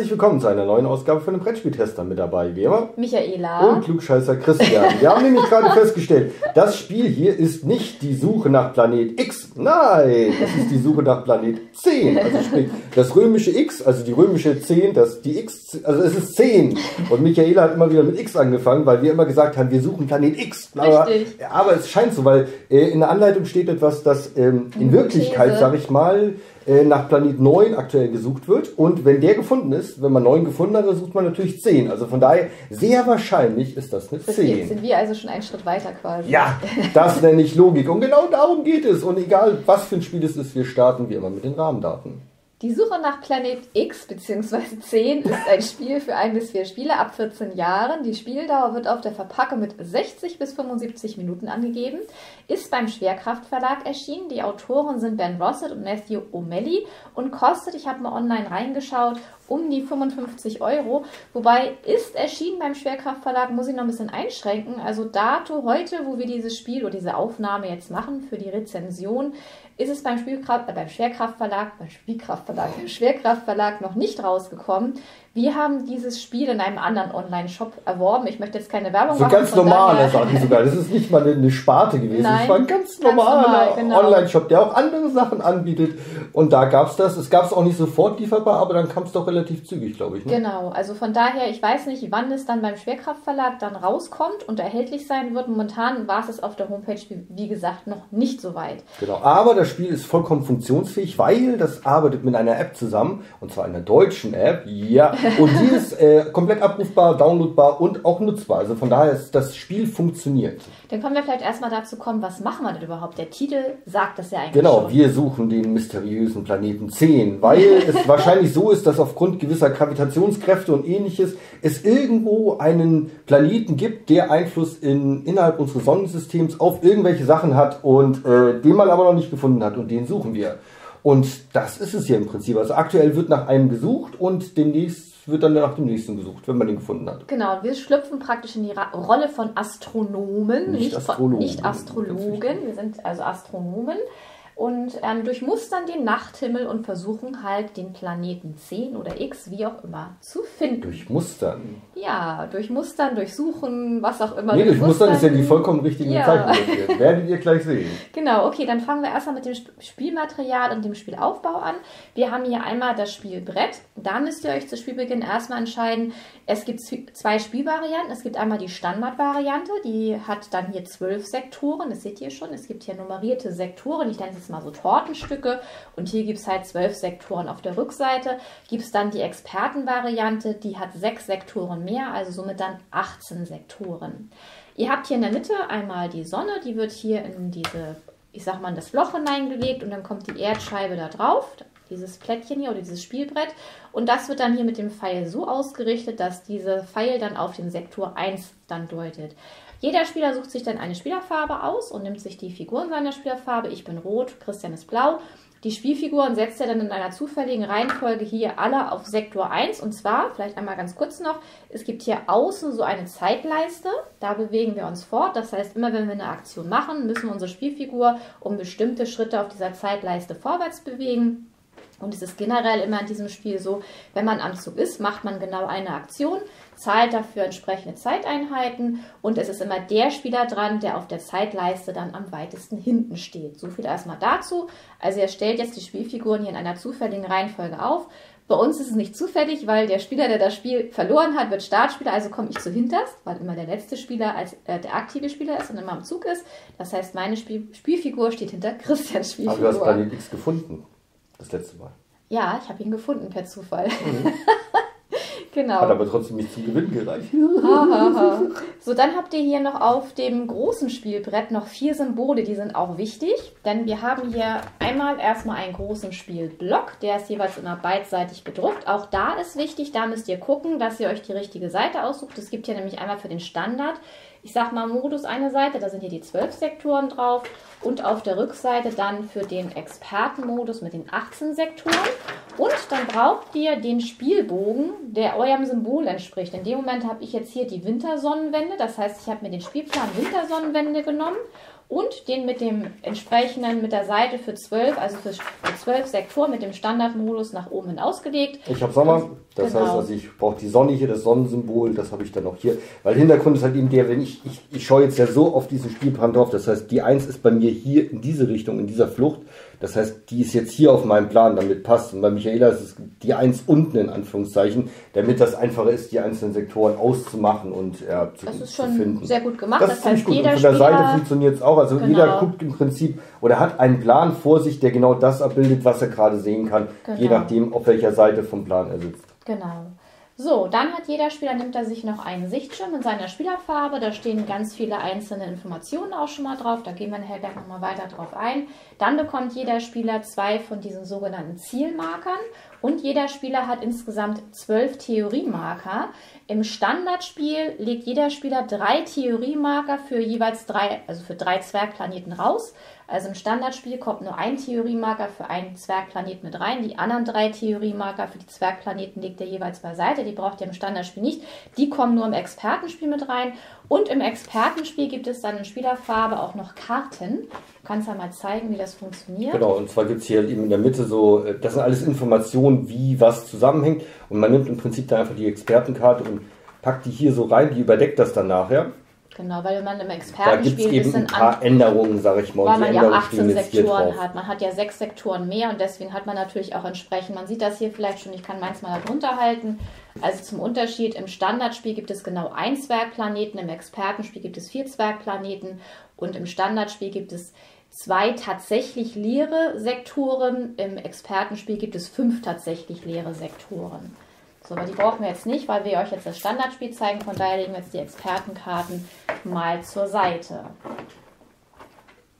Herzlich willkommen zu einer neuen Ausgabe von dem Brettspieltester mit dabei, wie immer. Michaela. Und Klugscheißer Christian. Wir haben nämlich gerade festgestellt, das Spiel hier ist nicht die Suche nach Planet X. Nein, das ist die Suche nach Planet 10. Also sprich, das römische X, also die römische 10, das, die X, also es ist 10. Und Michaela hat immer wieder mit X angefangen, weil wir immer gesagt haben, wir suchen Planet X. Aber, Richtig. aber es scheint so, weil äh, in der Anleitung steht etwas, das ähm, in. Wirklichkeit, sag ich mal, nach Planet 9 aktuell gesucht wird. Und wenn der gefunden ist, wenn man 9 gefunden hat, dann sucht man natürlich 10. Also von daher, sehr wahrscheinlich ist das eine Bis jetzt 10. sind wir also schon einen Schritt weiter quasi. Ja, das nenne ich Logik. Und genau darum geht es. Und egal, was für ein Spiel es ist, wir starten wie immer mit den Rahmendaten. Die Suche nach Planet X bzw. 10 ist ein Spiel für ein bis vier Spieler ab 14 Jahren. Die Spieldauer wird auf der Verpackung mit 60 bis 75 Minuten angegeben. Ist beim Schwerkraftverlag erschienen. Die Autoren sind Ben Rossett und Matthew O'Malley und kostet, ich habe mal online reingeschaut, um die 55 Euro. Wobei ist erschienen beim Schwerkraftverlag, muss ich noch ein bisschen einschränken. Also dato heute, wo wir dieses Spiel oder diese Aufnahme jetzt machen für die Rezension, ist es beim, Spielkraft, äh, beim Schwerkraftverlag, beim Spielkraftverlag, beim Schwerkraftverlag noch nicht rausgekommen. Wir haben dieses Spiel in einem anderen Online-Shop erworben. Ich möchte jetzt keine Werbung So machen. ganz von normale daher- Sachen sogar. Das ist nicht mal eine- Sparte gewesen. Nein, das war ein ganz ganz normaler normal, genau. Online-Shop, der auch andere Sachen anbietet. Und da gab es das. Es gab es auch nicht sofort lieferbar, aber dann kam es doch relativ zügig, glaube ich. Ne? Genau, also von daher, ich weiß nicht, wann es dann beim Schwerkraftverlag dann rauskommt und erhältlich sein wird. Momentan war es auf der Homepage, wie, wie gesagt, noch nicht so weit. Genau. Aber das Spiel ist vollkommen funktionsfähig, weil das arbeitet mit einer App zusammen. Und zwar einer deutschen App. Ja. Und die ist äh, komplett abrufbar, downloadbar und auch nutzbar. Also von daher ist das Spiel funktioniert. Dann können wir vielleicht erstmal dazu kommen, was machen wir denn überhaupt? Der Titel sagt das ja eigentlich Genau, schon. wir suchen den mysteriösen Planeten 10, weil es wahrscheinlich so ist, dass aufgrund gewisser Gravitationskräfte und ähnliches es irgendwo einen Planeten gibt, der Einfluss in, innerhalb unseres Sonnensystems auf irgendwelche Sachen hat und äh, den man aber noch nicht gefunden hat und den suchen wir. Und das ist es hier im Prinzip. Also aktuell wird nach einem gesucht und demnächst wird dann nach dem nächsten gesucht, wenn man den gefunden hat. Genau, wir schlüpfen praktisch in die Ra Rolle von Astronomen, Nicht nicht, von, Astrologen. nicht Ganz Astrologen. Wir sind also Astronomen und ähm, durchmustern den Nachthimmel und versuchen halt den Planeten 10 oder X, wie auch immer, zu finden. Durch Mustern. Ja, durchmustern, durchsuchen, was auch immer. Nee, durch Mustern ist ja die Durchmustern. vollkommen richtige Ja. Bezeichnung. Werdet ihr gleich sehen. Genau, okay, dann fangen wir erstmal mit dem Sp- Spielmaterial und dem Spielaufbau an. Wir haben hier einmal das Spielbrett. Da müsst ihr euch zu Spielbeginn erstmal entscheiden. Es gibt zwei Spielvarianten. Es gibt einmal die Standardvariante, die hat dann hier zwölf Sektoren. Das seht ihr schon. Es gibt hier nummerierte Sektoren. Ich nenne es mal so Tortenstücke. Und hier gibt es halt zwölf Sektoren. Auf der Rückseite gibt es dann die Expertenvariante, die hat sechs Sektoren mehr, also somit dann 18 Sektoren. Ihr habt hier in der Mitte einmal die Sonne, die wird hier in diese, ich sag mal, in das Loch hineingelegt und dann kommt die Erdscheibe da drauf, dieses Plättchen hier oder dieses Spielbrett. Und das wird dann hier mit dem Pfeil so ausgerichtet, dass dieser Pfeil dann auf den Sektor 1 dann deutet. Jeder Spieler sucht sich dann eine Spielerfarbe aus und nimmt sich die Figuren seiner Spielerfarbe. Ich bin rot, Christian ist blau. Die Spielfiguren setzt er dann in einer zufälligen Reihenfolge hier alle auf Sektor 1. Und zwar, vielleicht einmal ganz kurz noch, es gibt hier außen so eine Zeitleiste. Da bewegen wir uns fort. Das heißt, immer wenn wir eine Aktion machen, müssen wir unsere Spielfigur um bestimmte Schritte auf dieser Zeitleiste vorwärts bewegen. Und es ist generell immer in diesem Spiel so, wenn man am Zug ist, macht man genau eine Aktion, zahlt dafür entsprechende Zeiteinheiten und es ist immer der Spieler dran, der auf der Zeitleiste dann am weitesten hinten steht. So viel erstmal dazu. Also er stellt jetzt die Spielfiguren hier in einer zufälligen Reihenfolge auf. Bei uns ist es nicht zufällig, weil der Spieler, der das Spiel verloren hat, wird Startspieler, also komme ich zuhinterst, weil immer der letzte Spieler als äh, der aktive Spieler ist und immer am Zug ist. Das heißt, meine Spiel Spielfigur steht hinter Christians Aber Spielfigur. du hast Planet X gefunden. Das letzte Mal. Ja, ich habe ihn gefunden per Zufall. genau. Hat aber trotzdem nicht zum Gewinn gereicht. So, dann habt ihr hier noch auf dem großen Spielbrett noch vier Symbole, die sind auch wichtig, denn wir haben hier einmal erstmal einen großen Spielblock, der ist jeweils immer beidseitig bedruckt. Auch da ist wichtig, da müsst ihr gucken, dass ihr euch die richtige Seite aussucht. Es gibt hier nämlich einmal für den Standard, ich sag mal Modus eine Seite, da sind hier die zwölf Sektoren drauf und auf der Rückseite dann für den Expertenmodus mit den 18 Sektoren. Und dann braucht ihr den Spielbogen, der eurem Symbol entspricht. In dem Moment habe ich jetzt hier die Wintersonnenwende. Das heißt, ich habe mir den Spielplan Wintersonnenwende genommen und den mit dem entsprechenden, mit der Seite für 12, also für, für 12 Sektoren mit dem Standardmodus nach oben hin ausgelegt. Ich habe Sommer, das genau. heißt, also ich brauche die Sonne hier, das Sonnensymbol, das habe ich dann auch hier. Weil Hintergrund ist halt eben der, wenn ich, ich, ich schaue jetzt ja so auf diesen Spielplan drauf, das heißt, die 1 ist bei mir hier in diese Richtung, in dieser Flucht. Das heißt, die ist jetzt hier auf meinem Plan, damit passt. Und bei Michaela ist es die Eins unten in Anführungszeichen, damit das einfacher ist, die einzelnen Sektoren auszumachen und ja, zu, das ist schon finden. sehr gut gemacht. Das, das heißt, gut. Jeder und von der Seite funktioniert es auch. Also genau. jeder guckt im Prinzip oder hat einen Plan vor sich, der genau das abbildet, was er gerade sehen kann, genau. je nachdem, auf welcher Seite vom Plan er sitzt. Genau. So, dann hat jeder Spieler, nimmt er sich noch einen Sichtschirm in seiner Spielerfarbe. Da stehen ganz viele einzelne Informationen auch schon mal drauf. Da gehen wir nachher gleich nochmal weiter drauf ein. Dann bekommt jeder Spieler zwei von diesen sogenannten Zielmarkern. Und jeder Spieler hat insgesamt zwölf Theoriemarker. Im Standardspiel legt jeder Spieler drei Theoriemarker für jeweils drei, also für drei Zwergplaneten raus. Also im Standardspiel kommt nur ein Theoriemarker für einen Zwergplanet mit rein. Die anderen drei Theoriemarker für die Zwergplaneten legt er jeweils beiseite. Die braucht ihr im Standardspiel nicht. Die kommen nur im Expertenspiel mit rein. Und im Expertenspiel gibt es dann in Spielerfarbe auch noch Karten. Du kannst ja mal zeigen, wie das funktioniert. Genau, und zwar gibt es hier eben in der Mitte so, äh, das sind alles Informationen, wie was zusammenhängt. Und man nimmt im Prinzip dann einfach die Expertenkarte und packt die hier so rein, die überdeckt das dann nachher. Genau, weil man im Expertenspiel da eben ein paar Änderungen, sage ich mal. Weil man ja 18 Sektoren hat. Man hat ja sechs Sektoren mehr und deswegen hat man natürlich auch entsprechend, man sieht das hier vielleicht schon, ich kann meins mal darunter halten. Also zum Unterschied, im Standardspiel gibt es genau ein Zwergplaneten, im Expertenspiel gibt es vier Zwergplaneten und im Standardspiel gibt es zwei tatsächlich leere Sektoren, im Expertenspiel gibt es fünf tatsächlich leere Sektoren. So, aber die brauchen wir jetzt nicht, weil wir euch jetzt das Standardspiel zeigen. Von daher legen wir jetzt die Expertenkarten mal zur Seite.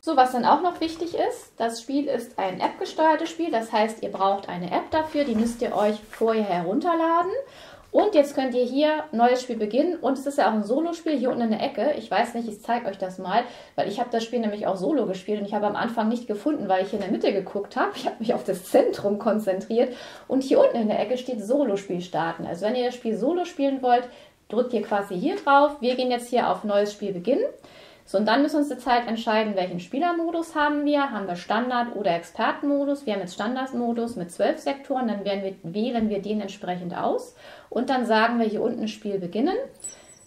So, was dann auch noch wichtig ist, das Spiel ist ein App-gesteuertes Spiel. Das heißt, ihr braucht eine App dafür, die müsst ihr euch vorher herunterladen. Und jetzt könnt ihr hier neues Spiel beginnen. Und es ist ja auch ein Solo-Spiel hier unten in der Ecke. Ich weiß nicht, ich zeige euch das mal, weil ich habe das Spiel nämlich auch solo gespielt und ich habe am Anfang nicht gefunden, weil ich hier in der Mitte geguckt habe. Ich habe mich auf das Zentrum konzentriert und hier unten in der Ecke steht Solo-Spiel starten. Also wenn ihr das Spiel solo spielen wollt, drückt ihr quasi hier drauf. Wir gehen jetzt hier auf neues Spiel beginnen. So, und dann müssen wir uns die Zeit entscheiden, welchen Spielermodus haben wir. Haben wir Standard- oder Expertenmodus? Wir haben jetzt Standardmodus mit zwölf Sektoren, dann wir, wählen wir den entsprechend aus. Und dann sagen wir hier unten Spiel beginnen.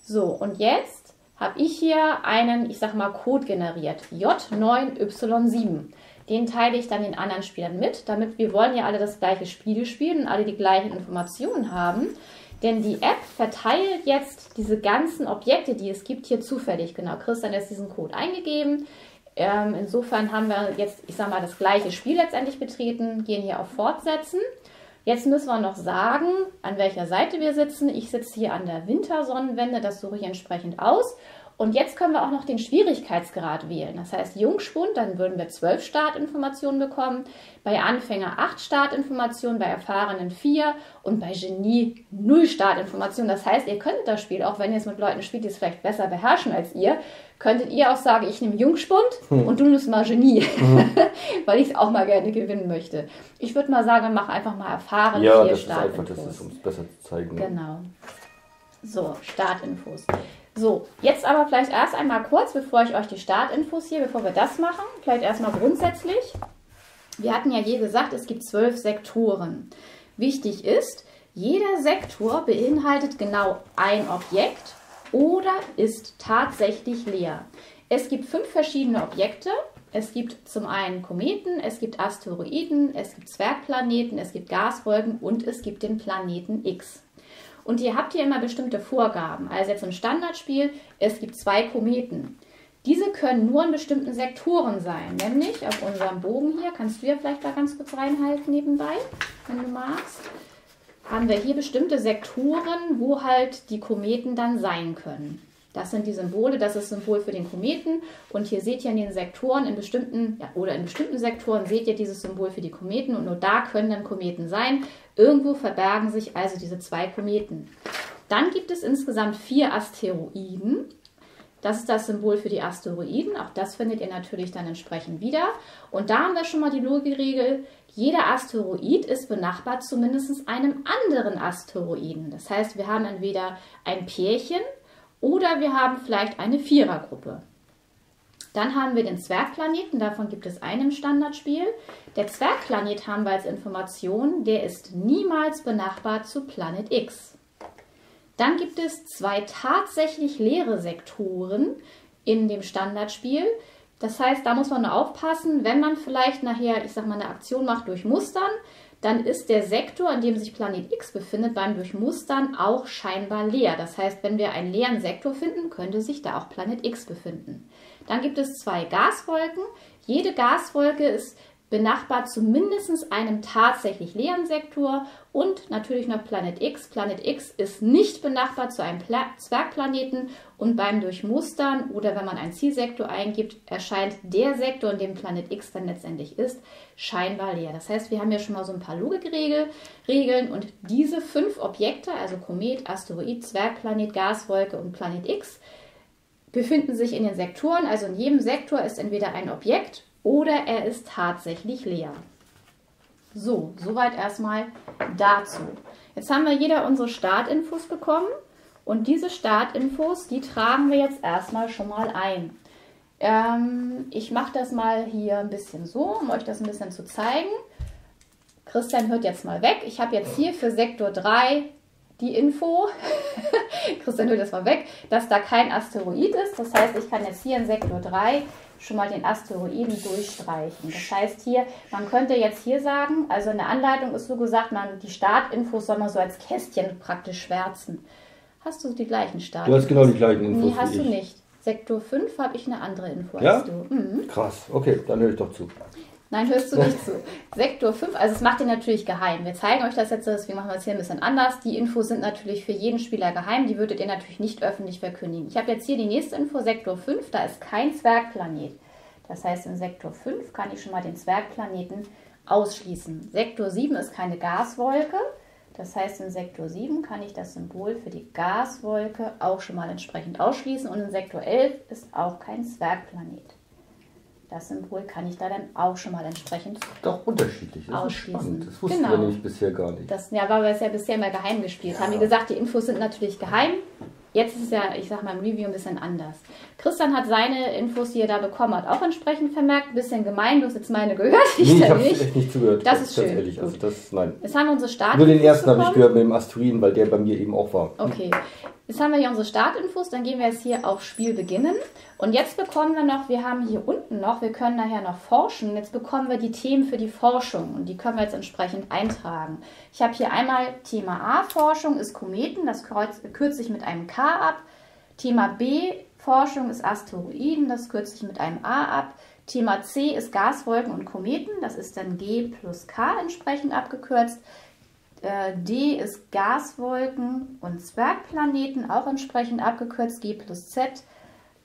So, und jetzt habe ich hier einen, ich sag mal, Code generiert. J9Y7. Den teile ich dann den anderen Spielern mit, damit wir wollen ja alle das gleiche Spiel spielen und alle die gleichen Informationen haben. Denn die App verteilt jetzt diese ganzen Objekte, die es gibt, hier zufällig. Genau, Christian hat jetzt diesen Code eingegeben. Ähm, insofern haben wir jetzt, ich sag mal, das gleiche Spiel letztendlich betreten, gehen hier auf Fortsetzen. Jetzt müssen wir noch sagen, an welcher Seite wir sitzen. Ich sitze hier an der Wintersonnenwende, das suche ich entsprechend aus. Und jetzt können wir auch noch den Schwierigkeitsgrad wählen. Das heißt Jungspund, dann würden wir zwölf Startinformationen bekommen, bei Anfänger acht Startinformationen, bei Erfahrenen vier und bei Genie null Startinformationen. Das heißt, ihr könntet das Spiel, auch wenn ihr es mit Leuten spielt, die es vielleicht besser beherrschen als ihr, könntet ihr auch sagen, ich nehme Jungspund hm. und du nimmst mal Genie, hm. weil ich es auch mal gerne gewinnen möchte. Ich würde mal sagen, mach einfach mal erfahren. Ja, das ist einfach, das ist, um es besser zu zeigen. Genau. So, Startinfos. So, jetzt aber vielleicht erst einmal kurz, bevor ich euch die Startinfos hier, bevor wir das machen, vielleicht erstmal grundsätzlich. Wir hatten ja je gesagt, es gibt zwölf Sektoren. Wichtig ist, jeder Sektor beinhaltet genau ein Objekt oder ist tatsächlich leer. Es gibt fünf verschiedene Objekte. Es gibt zum einen Kometen, es gibt Asteroiden, es gibt Zwergplaneten, es gibt Gaswolken und es gibt den Planeten X. Und ihr habt hier immer bestimmte Vorgaben. Also jetzt im Standardspiel, es gibt zwei Kometen. Diese können nur in bestimmten Sektoren sein, nämlich auf unserem Bogen hier, kannst du ja vielleicht da ganz kurz reinhalten nebenbei, wenn du magst, haben wir hier bestimmte Sektoren, wo halt die Kometen dann sein können. Das sind die Symbole, das ist Symbol für den Kometen. Und hier seht ihr in den Sektoren, in bestimmten, ja, oder in bestimmten Sektoren seht ihr dieses Symbol für die Kometen und nur da können dann Kometen sein. Irgendwo verbergen sich also diese zwei Kometen. Dann gibt es insgesamt vier Asteroiden. Das ist das Symbol für die Asteroiden. Auch das findet ihr natürlich dann entsprechend wieder. Und da haben wir schon mal die Logikregel. Jeder Asteroid ist benachbart zu mindestens einem anderen Asteroiden. Das heißt, wir haben entweder ein Pärchen oder wir haben vielleicht eine Vierergruppe. Dann haben wir den Zwergplaneten, davon gibt es einen im Standardspiel. Der Zwergplanet haben wir als Information, der ist niemals benachbart zu Planet X. Dann gibt es zwei tatsächlich leere Sektoren in dem Standardspiel. Das heißt, da muss man nur aufpassen, wenn man vielleicht nachher, ich sag mal, eine Aktion macht durch Mustern, dann ist der Sektor, in dem sich Planet X befindet, beim Durchmustern auch scheinbar leer. Das heißt, wenn wir einen leeren Sektor finden, könnte sich da auch Planet X befinden. Dann gibt es zwei Gaswolken. Jede Gaswolke ist benachbart zu mindestens einem tatsächlich leeren Sektor und natürlich noch Planet X. Planet X ist nicht benachbart zu einem Pla Zwergplaneten und beim Durchmustern oder wenn man einen Zielsektor eingibt, erscheint der Sektor, in dem Planet X dann letztendlich ist, scheinbar leer. Das heißt, wir haben ja schon mal so ein paar Logikregeln und diese fünf Objekte, also Komet, Asteroid, Zwergplanet, Gaswolke und Planet X, befinden sich in den Sektoren. Also in jedem Sektor ist entweder ein Objekt oder er ist tatsächlich leer. So, soweit erstmal dazu. Jetzt haben wir jeder unsere Startinfos bekommen und diese Startinfos, die tragen wir jetzt erstmal schon mal ein. Ähm, ich mache das mal hier ein bisschen so, um euch das ein bisschen zu zeigen. Christian hört jetzt mal weg. Ich habe jetzt hier für Sektor 3 die Info, Christian hört das mal weg, dass da kein Asteroid ist. Das heißt, ich kann jetzt hier in Sektor 3 schon mal den Asteroiden durchstreichen. Das heißt hier, man könnte jetzt hier sagen, also in der Anleitung ist so gesagt, man die Startinfos soll man so als Kästchen praktisch schwärzen. Hast du die gleichen Startinfos? Du hast genau die gleichen Infos. Nee, hast du nicht. Sektor 5 habe ich eine andere Info ja? als du. Mhm. Krass, okay, dann höre ich doch zu. Nein, hörst du nicht zu. Sektor 5, also es macht ihr natürlich geheim. Wir zeigen euch das jetzt, deswegen machen wir es hier ein bisschen anders. Die Infos sind natürlich für jeden Spieler geheim, die würdet ihr natürlich nicht öffentlich verkündigen. Ich habe jetzt hier die nächste Info, Sektor 5, da ist kein Zwergplanet. Das heißt, in Sektor 5 kann ich schon mal den Zwergplaneten ausschließen. Sektor 7 ist keine Gaswolke. Das heißt, in Sektor 7 kann ich das Symbol für die Gaswolke auch schon mal entsprechend ausschließen. Und in Sektor 11 ist auch kein Zwergplanet. Das Symbol kann ich da dann auch schon mal entsprechend Doch unterschiedlich. Das ausschließen. Ist spannend. Das wussten Genau. wir nämlich bisher gar nicht. Das, ja, weil wir es ja bisher immer geheim gespielt haben. Wie gesagt, die Infos sind natürlich geheim. Jetzt ist es ja, ich sag mal, im Review ein bisschen anders. Christian hat seine Infos, die er da bekommen hat, auch entsprechend vermerkt. Ein bisschen gemein, du hast jetzt meine gehört, ich, nee, ich habe echt nicht zugehört. Das ist schön. ehrlich. Also das, nein. Jetzt haben wir unsere Start. Nur den ersten habe ich gehört mit dem Asteroiden, weil der bei mir eben auch war. Okay, jetzt haben wir hier unsere Startinfos, dann gehen wir jetzt hier auf Spiel beginnen. Und jetzt bekommen wir noch, wir haben hier unten noch, wir können nachher noch forschen. Jetzt bekommen wir die Themen für die Forschung und die können wir jetzt entsprechend eintragen. Ich habe hier einmal Thema A, Forschung ist Kometen, das kürze ich mit einem K ab. Thema B, Forschung ist Asteroiden, das kürze ich mit einem A ab. Thema C ist Gaswolken und Kometen, das ist dann G plus K entsprechend abgekürzt. Äh, D ist Gaswolken und Zwergplaneten, auch entsprechend abgekürzt G plus Z.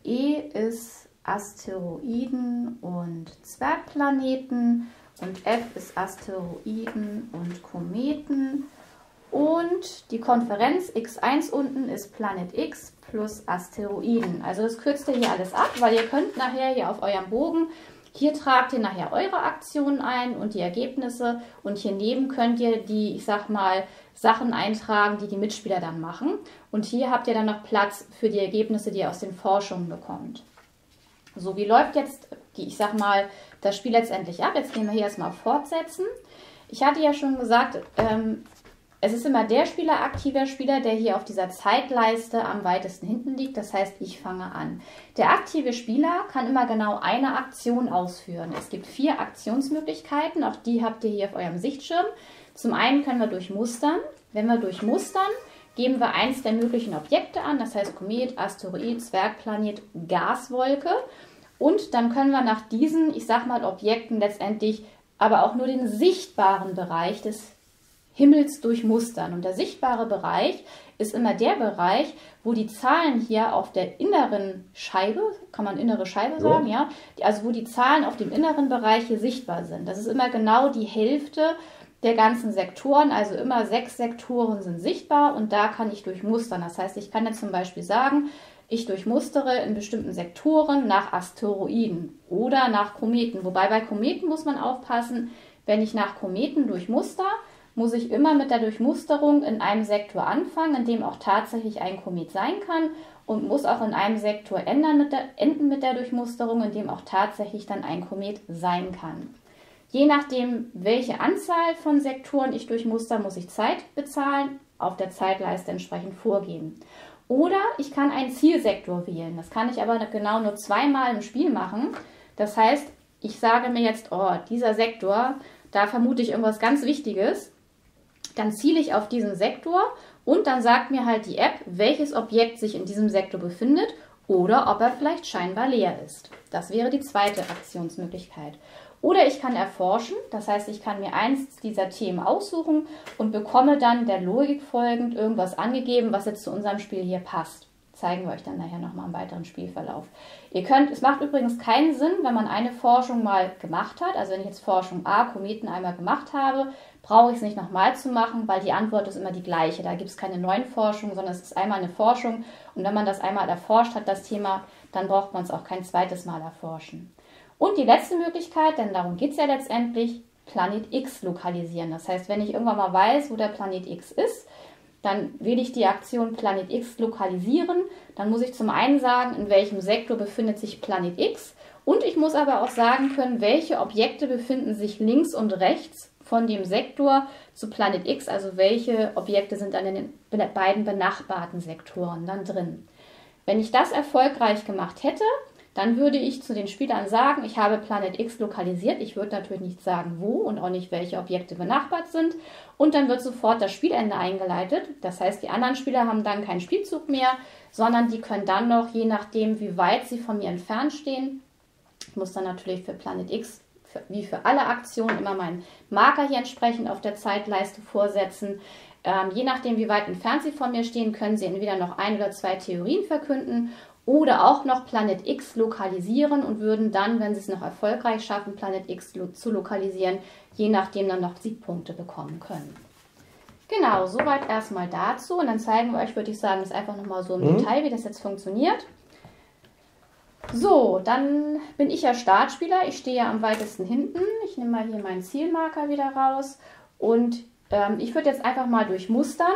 E ist Asteroiden und Zwergplaneten und F ist Asteroiden und Kometen. Und die Konferenz X1 unten ist Planet X plus Asteroiden. Also das kürzt ihr hier alles ab, weil ihr könnt nachher hier auf eurem Bogen, hier tragt ihr nachher eure Aktionen ein und die Ergebnisse und hier neben könnt ihr die, ich sag mal, Sachen eintragen, die die Mitspieler dann machen. Und hier habt ihr dann noch Platz für die Ergebnisse, die ihr aus den Forschungen bekommt. So, wie läuft jetzt die, ich sag mal, das Spiel letztendlich ab? Jetzt gehen wir hier erstmal Fortsetzen. Ich hatte ja schon gesagt, ähm, es ist immer der Spieler, aktiver Spieler, der hier auf dieser Zeitleiste am weitesten hinten liegt. Das heißt, ich fange an. Der aktive Spieler kann immer genau eine Aktion ausführen. Es gibt vier Aktionsmöglichkeiten, auch die habt ihr hier auf eurem Sichtschirm. Zum einen können wir durchmustern. Wenn wir durchmustern, geben wir eins der möglichen Objekte an, das heißt Komet, Asteroid, Zwergplanet, Gaswolke. Und dann können wir nach diesen, ich sag mal, Objekten letztendlich aber auch nur den sichtbaren Bereich des Himmels durchmustern. Und der sichtbare Bereich ist immer der Bereich, wo die Zahlen hier auf der inneren Scheibe, kann man innere Scheibe sagen, ja, Die- also wo die Zahlen auf dem inneren Bereich hier sichtbar sind. Das ist immer genau die Hälfte der ganzen Sektoren, also immer sechs Sektoren sind sichtbar und da kann ich durchmustern. Das heißt, ich kann jetzt zum Beispiel sagen, ich durchmustere in bestimmten Sektoren nach Asteroiden oder nach Kometen. Wobei bei Kometen muss man aufpassen, wenn ich nach Kometen durchmuster, muss ich immer mit der Durchmusterung in einem Sektor anfangen, in dem auch tatsächlich ein Komet sein kann und muss auch in einem Sektor mit der, enden mit der Durchmusterung, in dem auch tatsächlich dann ein Komet sein kann. Je nachdem, welche Anzahl von Sektoren ich durchmuster, muss ich Zeit bezahlen, auf der Zeitleiste entsprechend vorgeben. Oder ich kann einen Zielsektor wählen. Das kann ich aber genau nur zweimal im Spiel machen. Das heißt, ich sage mir jetzt, oh, dieser Sektor, da vermute ich irgendwas ganz Wichtiges. Dann ziele ich auf diesen Sektor und dann sagt mir halt die App, welches Objekt sich in diesem Sektor befindet oder ob er vielleicht scheinbar leer ist. Das wäre die zweite Aktionsmöglichkeit. Oder ich kann erforschen, das heißt, ich kann mir eins dieser Themen aussuchen und bekomme dann der Logik folgend irgendwas angegeben, was jetzt zu unserem Spiel hier passt. Zeigen wir euch dann nachher nochmal im weiteren Spielverlauf. Ihr könnt, es macht übrigens keinen Sinn, wenn man eine Forschung mal gemacht hat. Also wenn ich jetzt Forschung A, Kometen einmal gemacht habe, brauche ich es nicht nochmal zu machen, weil die Antwort ist immer die gleiche. Da gibt es keine neuen Forschungen, sondern es ist einmal eine Forschung. Und wenn man das einmal erforscht hat, das Thema, dann braucht man es auch kein zweites Mal erforschen. Und die letzte Möglichkeit, denn darum geht es ja letztendlich, Planet X lokalisieren. Das heißt, wenn ich irgendwann mal weiß, wo der Planet X ist, dann wähle ich die Aktion Planet X lokalisieren. Dann muss ich zum einen sagen, in welchem Sektor befindet sich Planet X. Und ich muss aber auch sagen können, welche Objekte befinden sich links und rechts von dem Sektor zu Planet X, also welche Objekte sind dann in den beiden benachbarten Sektoren dann drin. Wenn ich das erfolgreich gemacht hätte, dann würde ich zu den Spielern sagen, ich habe Planet X lokalisiert. Ich würde natürlich nicht sagen, wo und auch nicht, welche Objekte benachbart sind. Und dann wird sofort das Spielende eingeleitet. Das heißt, die anderen Spieler haben dann keinen Spielzug mehr, sondern die können dann noch, je nachdem, wie weit sie von mir entfernt stehen, ich muss dann natürlich für Planet X, für, wie für alle Aktionen, immer meinen Marker hier entsprechend auf der Zeitleiste vorsetzen. Ähm, je nachdem, wie weit entfernt sie von mir stehen, können sie entweder noch ein oder zwei Theorien verkünden oder auch noch Planet X lokalisieren und würden dann, wenn sie es noch erfolgreich schaffen, Planet X lo zu lokalisieren, je nachdem dann noch Siegpunkte bekommen können. Genau, soweit erstmal dazu. Und dann zeigen wir euch, würde ich sagen, das einfach nochmal so im mhm. Detail, wie das jetzt funktioniert. So, dann bin ich ja Startspieler. Ich stehe ja am weitesten hinten. Ich nehme mal hier meinen Zielmarker wieder raus. Und ähm, ich würde jetzt einfach mal durchmustern.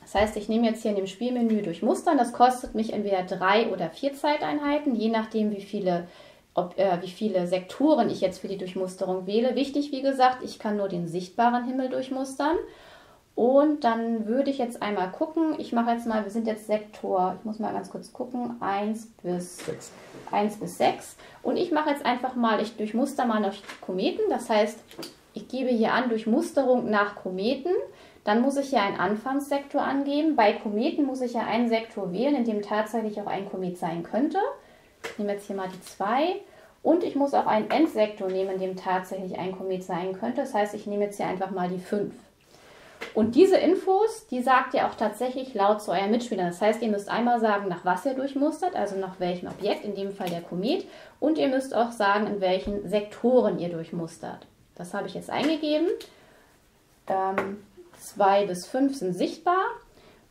Das heißt, ich nehme jetzt hier in dem Spielmenü durch Mustern. Das kostet mich entweder drei oder vier Zeiteinheiten, je nachdem, wie viele, ob, äh, wie viele Sektoren ich jetzt für die Durchmusterung wähle. Wichtig, wie gesagt, ich kann nur den sichtbaren Himmel durchmustern. Und dann würde ich jetzt einmal gucken. Ich mache jetzt mal, wir sind jetzt Sektor, ich muss mal ganz kurz gucken, 1 bis 6. 1 bis 6. Und ich mache jetzt einfach mal, ich durchmuster mal noch Kometen. Das heißt, ich gebe hier an Durchmusterung nach Kometen. Dann muss ich ja einen Anfangssektor angeben. Bei Kometen muss ich ja einen Sektor wählen, in dem tatsächlich auch ein Komet sein könnte. Ich nehme jetzt hier mal die 2. Und ich muss auch einen Endsektor nehmen, in dem tatsächlich ein Komet sein könnte. Das heißt, ich nehme jetzt hier einfach mal die 5. Und diese Infos, die sagt ihr auch tatsächlich laut zu euren Mitspielern. Das heißt, ihr müsst einmal sagen, nach was ihr durchmustert, also nach welchem Objekt, in dem Fall der Komet. Und ihr müsst auch sagen, in welchen Sektoren ihr durchmustert. Das habe ich jetzt eingegeben. Ähm, 2 bis 5 sind sichtbar.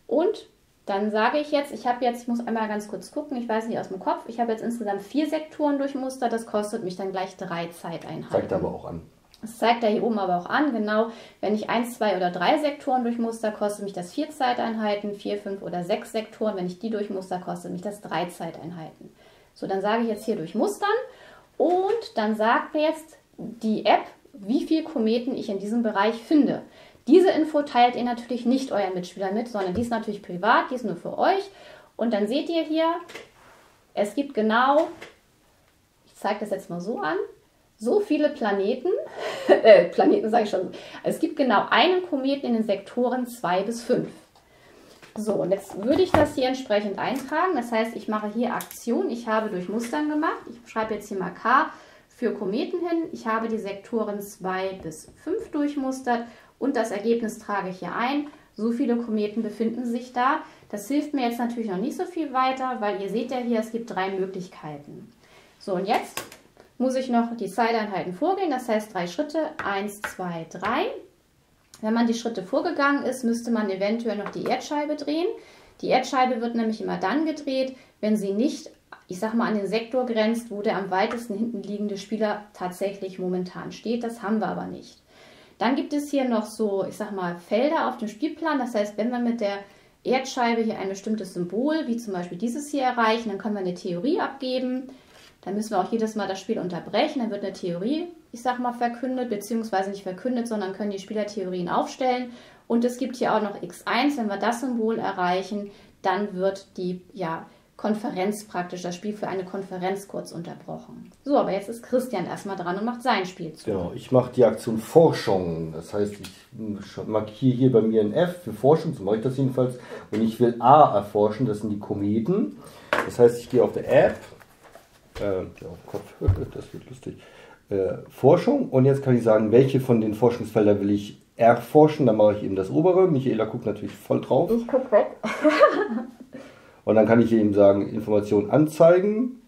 Und dann sage ich jetzt, ich habe jetzt, ich muss einmal ganz kurz gucken, ich weiß nicht aus dem Kopf, ich habe jetzt insgesamt vier Sektoren durchmustert, das kostet mich dann gleich drei Zeiteinheiten. Zeigt aber auch an. Das zeigt er hier oben aber auch an, genau, wenn ich eins, zwei oder drei Sektoren durchmuster, kostet mich das vier Zeiteinheiten, vier, fünf oder sechs Sektoren, wenn ich die durchmuster, kostet mich das drei Zeiteinheiten. So, dann sage ich jetzt hier durchmustern und dann sagt mir jetzt die App, wie viele Kometen ich in diesem Bereich finde. Diese Info teilt ihr natürlich nicht euren Mitspielern mit, sondern die ist natürlich privat, die ist nur für euch. Und dann seht ihr hier, es gibt genau, ich zeige das jetzt mal so an, so viele Planeten, äh, Planeten sage ich schon, es gibt genau einen Kometen in den Sektoren 2 bis 5. So, und jetzt würde ich das hier entsprechend eintragen. Das heißt, ich mache hier Aktion. Ich habe durch Mustern gemacht. Ich schreibe jetzt hier mal K für Kometen hin. Ich habe die Sektoren 2 bis 5 durchmustert und das Ergebnis trage ich hier ein. So viele Kometen befinden sich da. Das hilft mir jetzt natürlich noch nicht so viel weiter, weil ihr seht ja hier, es gibt drei Möglichkeiten. So, und jetzt muss ich noch die Zeiteinheiten vorgehen. Das heißt drei Schritte. Eins, zwei, drei. Wenn man die Schritte vorgegangen ist, müsste man eventuell noch die Erdscheibe drehen. Die Erdscheibe wird nämlich immer dann gedreht, wenn sie nicht, ich sag mal, an den Sektor grenzt, wo der am weitesten hinten liegende Spieler tatsächlich momentan steht. Das haben wir aber nicht. Dann gibt es hier noch so, ich sag mal, Felder auf dem Spielplan. Das heißt, wenn wir mit der Erdscheibe hier ein bestimmtes Symbol, wie zum Beispiel dieses hier erreichen, dann können wir eine Theorie abgeben. Dann müssen wir auch jedes Mal das Spiel unterbrechen. Dann wird eine Theorie, ich sag mal, verkündet, beziehungsweise nicht verkündet, sondern können die Spieler Theorien aufstellen. Und es gibt hier auch noch X1. Wenn wir das Symbol erreichen, dann wird die ja, Konferenz praktisch, das Spiel für eine Konferenz kurz unterbrochen. So, aber jetzt ist Christian erstmal dran und macht sein Spiel zu. Genau, ich mache die Aktion Forschung. Das heißt, ich markiere hier bei mir ein F für Forschung, so mache ich das jedenfalls. Und ich will A erforschen, das sind die Kometen. Das heißt, ich gehe auf der App, äh, ja, Kopf, das wird lustig, äh, Forschung. Und jetzt kann ich sagen, welche von den Forschungsfeldern will ich erforschen. Dann mache ich eben das obere. Michaela guckt natürlich voll drauf. Ich gucke weg. Und dann kann ich eben sagen, Informationen anzeigen.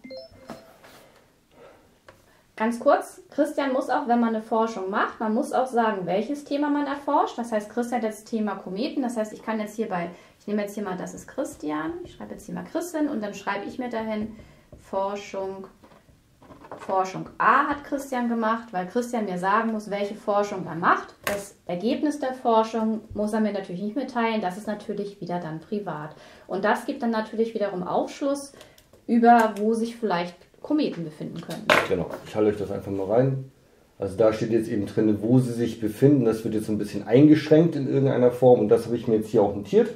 Ganz kurz, Christian muss auch, wenn man eine Forschung macht, man muss auch sagen, welches Thema man erforscht. Das heißt, Christian hat das Thema Kometen. Das heißt, ich kann jetzt hier bei, ich nehme jetzt hier mal, das ist Christian, ich schreibe jetzt hier mal Christian und dann schreibe ich mir dahin Forschung Forschung A hat Christian gemacht, weil Christian mir sagen muss, welche Forschung er macht. Das Ergebnis der Forschung muss er mir natürlich nicht mitteilen. Das ist natürlich wieder dann privat. Und das gibt dann natürlich wiederum Aufschluss über, wo sich vielleicht Kometen befinden können. Genau, ich halte euch das einfach mal rein. Also da steht jetzt eben drin, wo sie sich befinden. Das wird jetzt ein bisschen eingeschränkt in irgendeiner Form und das habe ich mir jetzt hier auch notiert.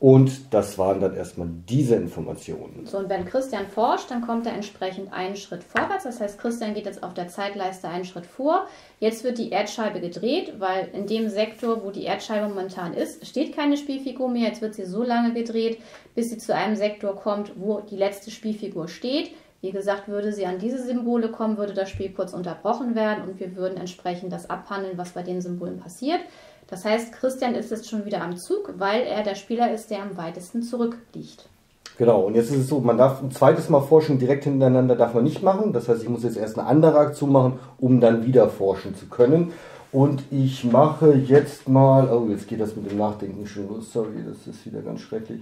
Und das waren dann erstmal diese Informationen. So, und wenn Christian forscht, dann kommt er entsprechend einen Schritt vorwärts. Das heißt, Christian geht jetzt auf der Zeitleiste einen Schritt vor. Jetzt wird die Erdscheibe gedreht, weil in dem Sektor, wo die Erdscheibe momentan ist, steht keine Spielfigur mehr. Jetzt wird sie so lange gedreht, bis sie zu einem Sektor kommt, wo die letzte Spielfigur steht. Wie gesagt, würde sie an diese Symbole kommen, würde das Spiel kurz unterbrochen werden und wir würden entsprechend das abhandeln, was bei den Symbolen passiert. Das heißt, Christian ist jetzt schon wieder am Zug, weil er der Spieler ist, der am weitesten zurückliegt. Genau, und jetzt ist es so, man darf ein zweites Mal forschen direkt hintereinander darf man nicht machen. Das heißt, ich muss jetzt erst eine andere Aktion machen, um dann wieder forschen zu können. Und ich mache jetzt mal, oh, jetzt geht das mit dem Nachdenken schon los, sorry, das ist wieder ganz schrecklich.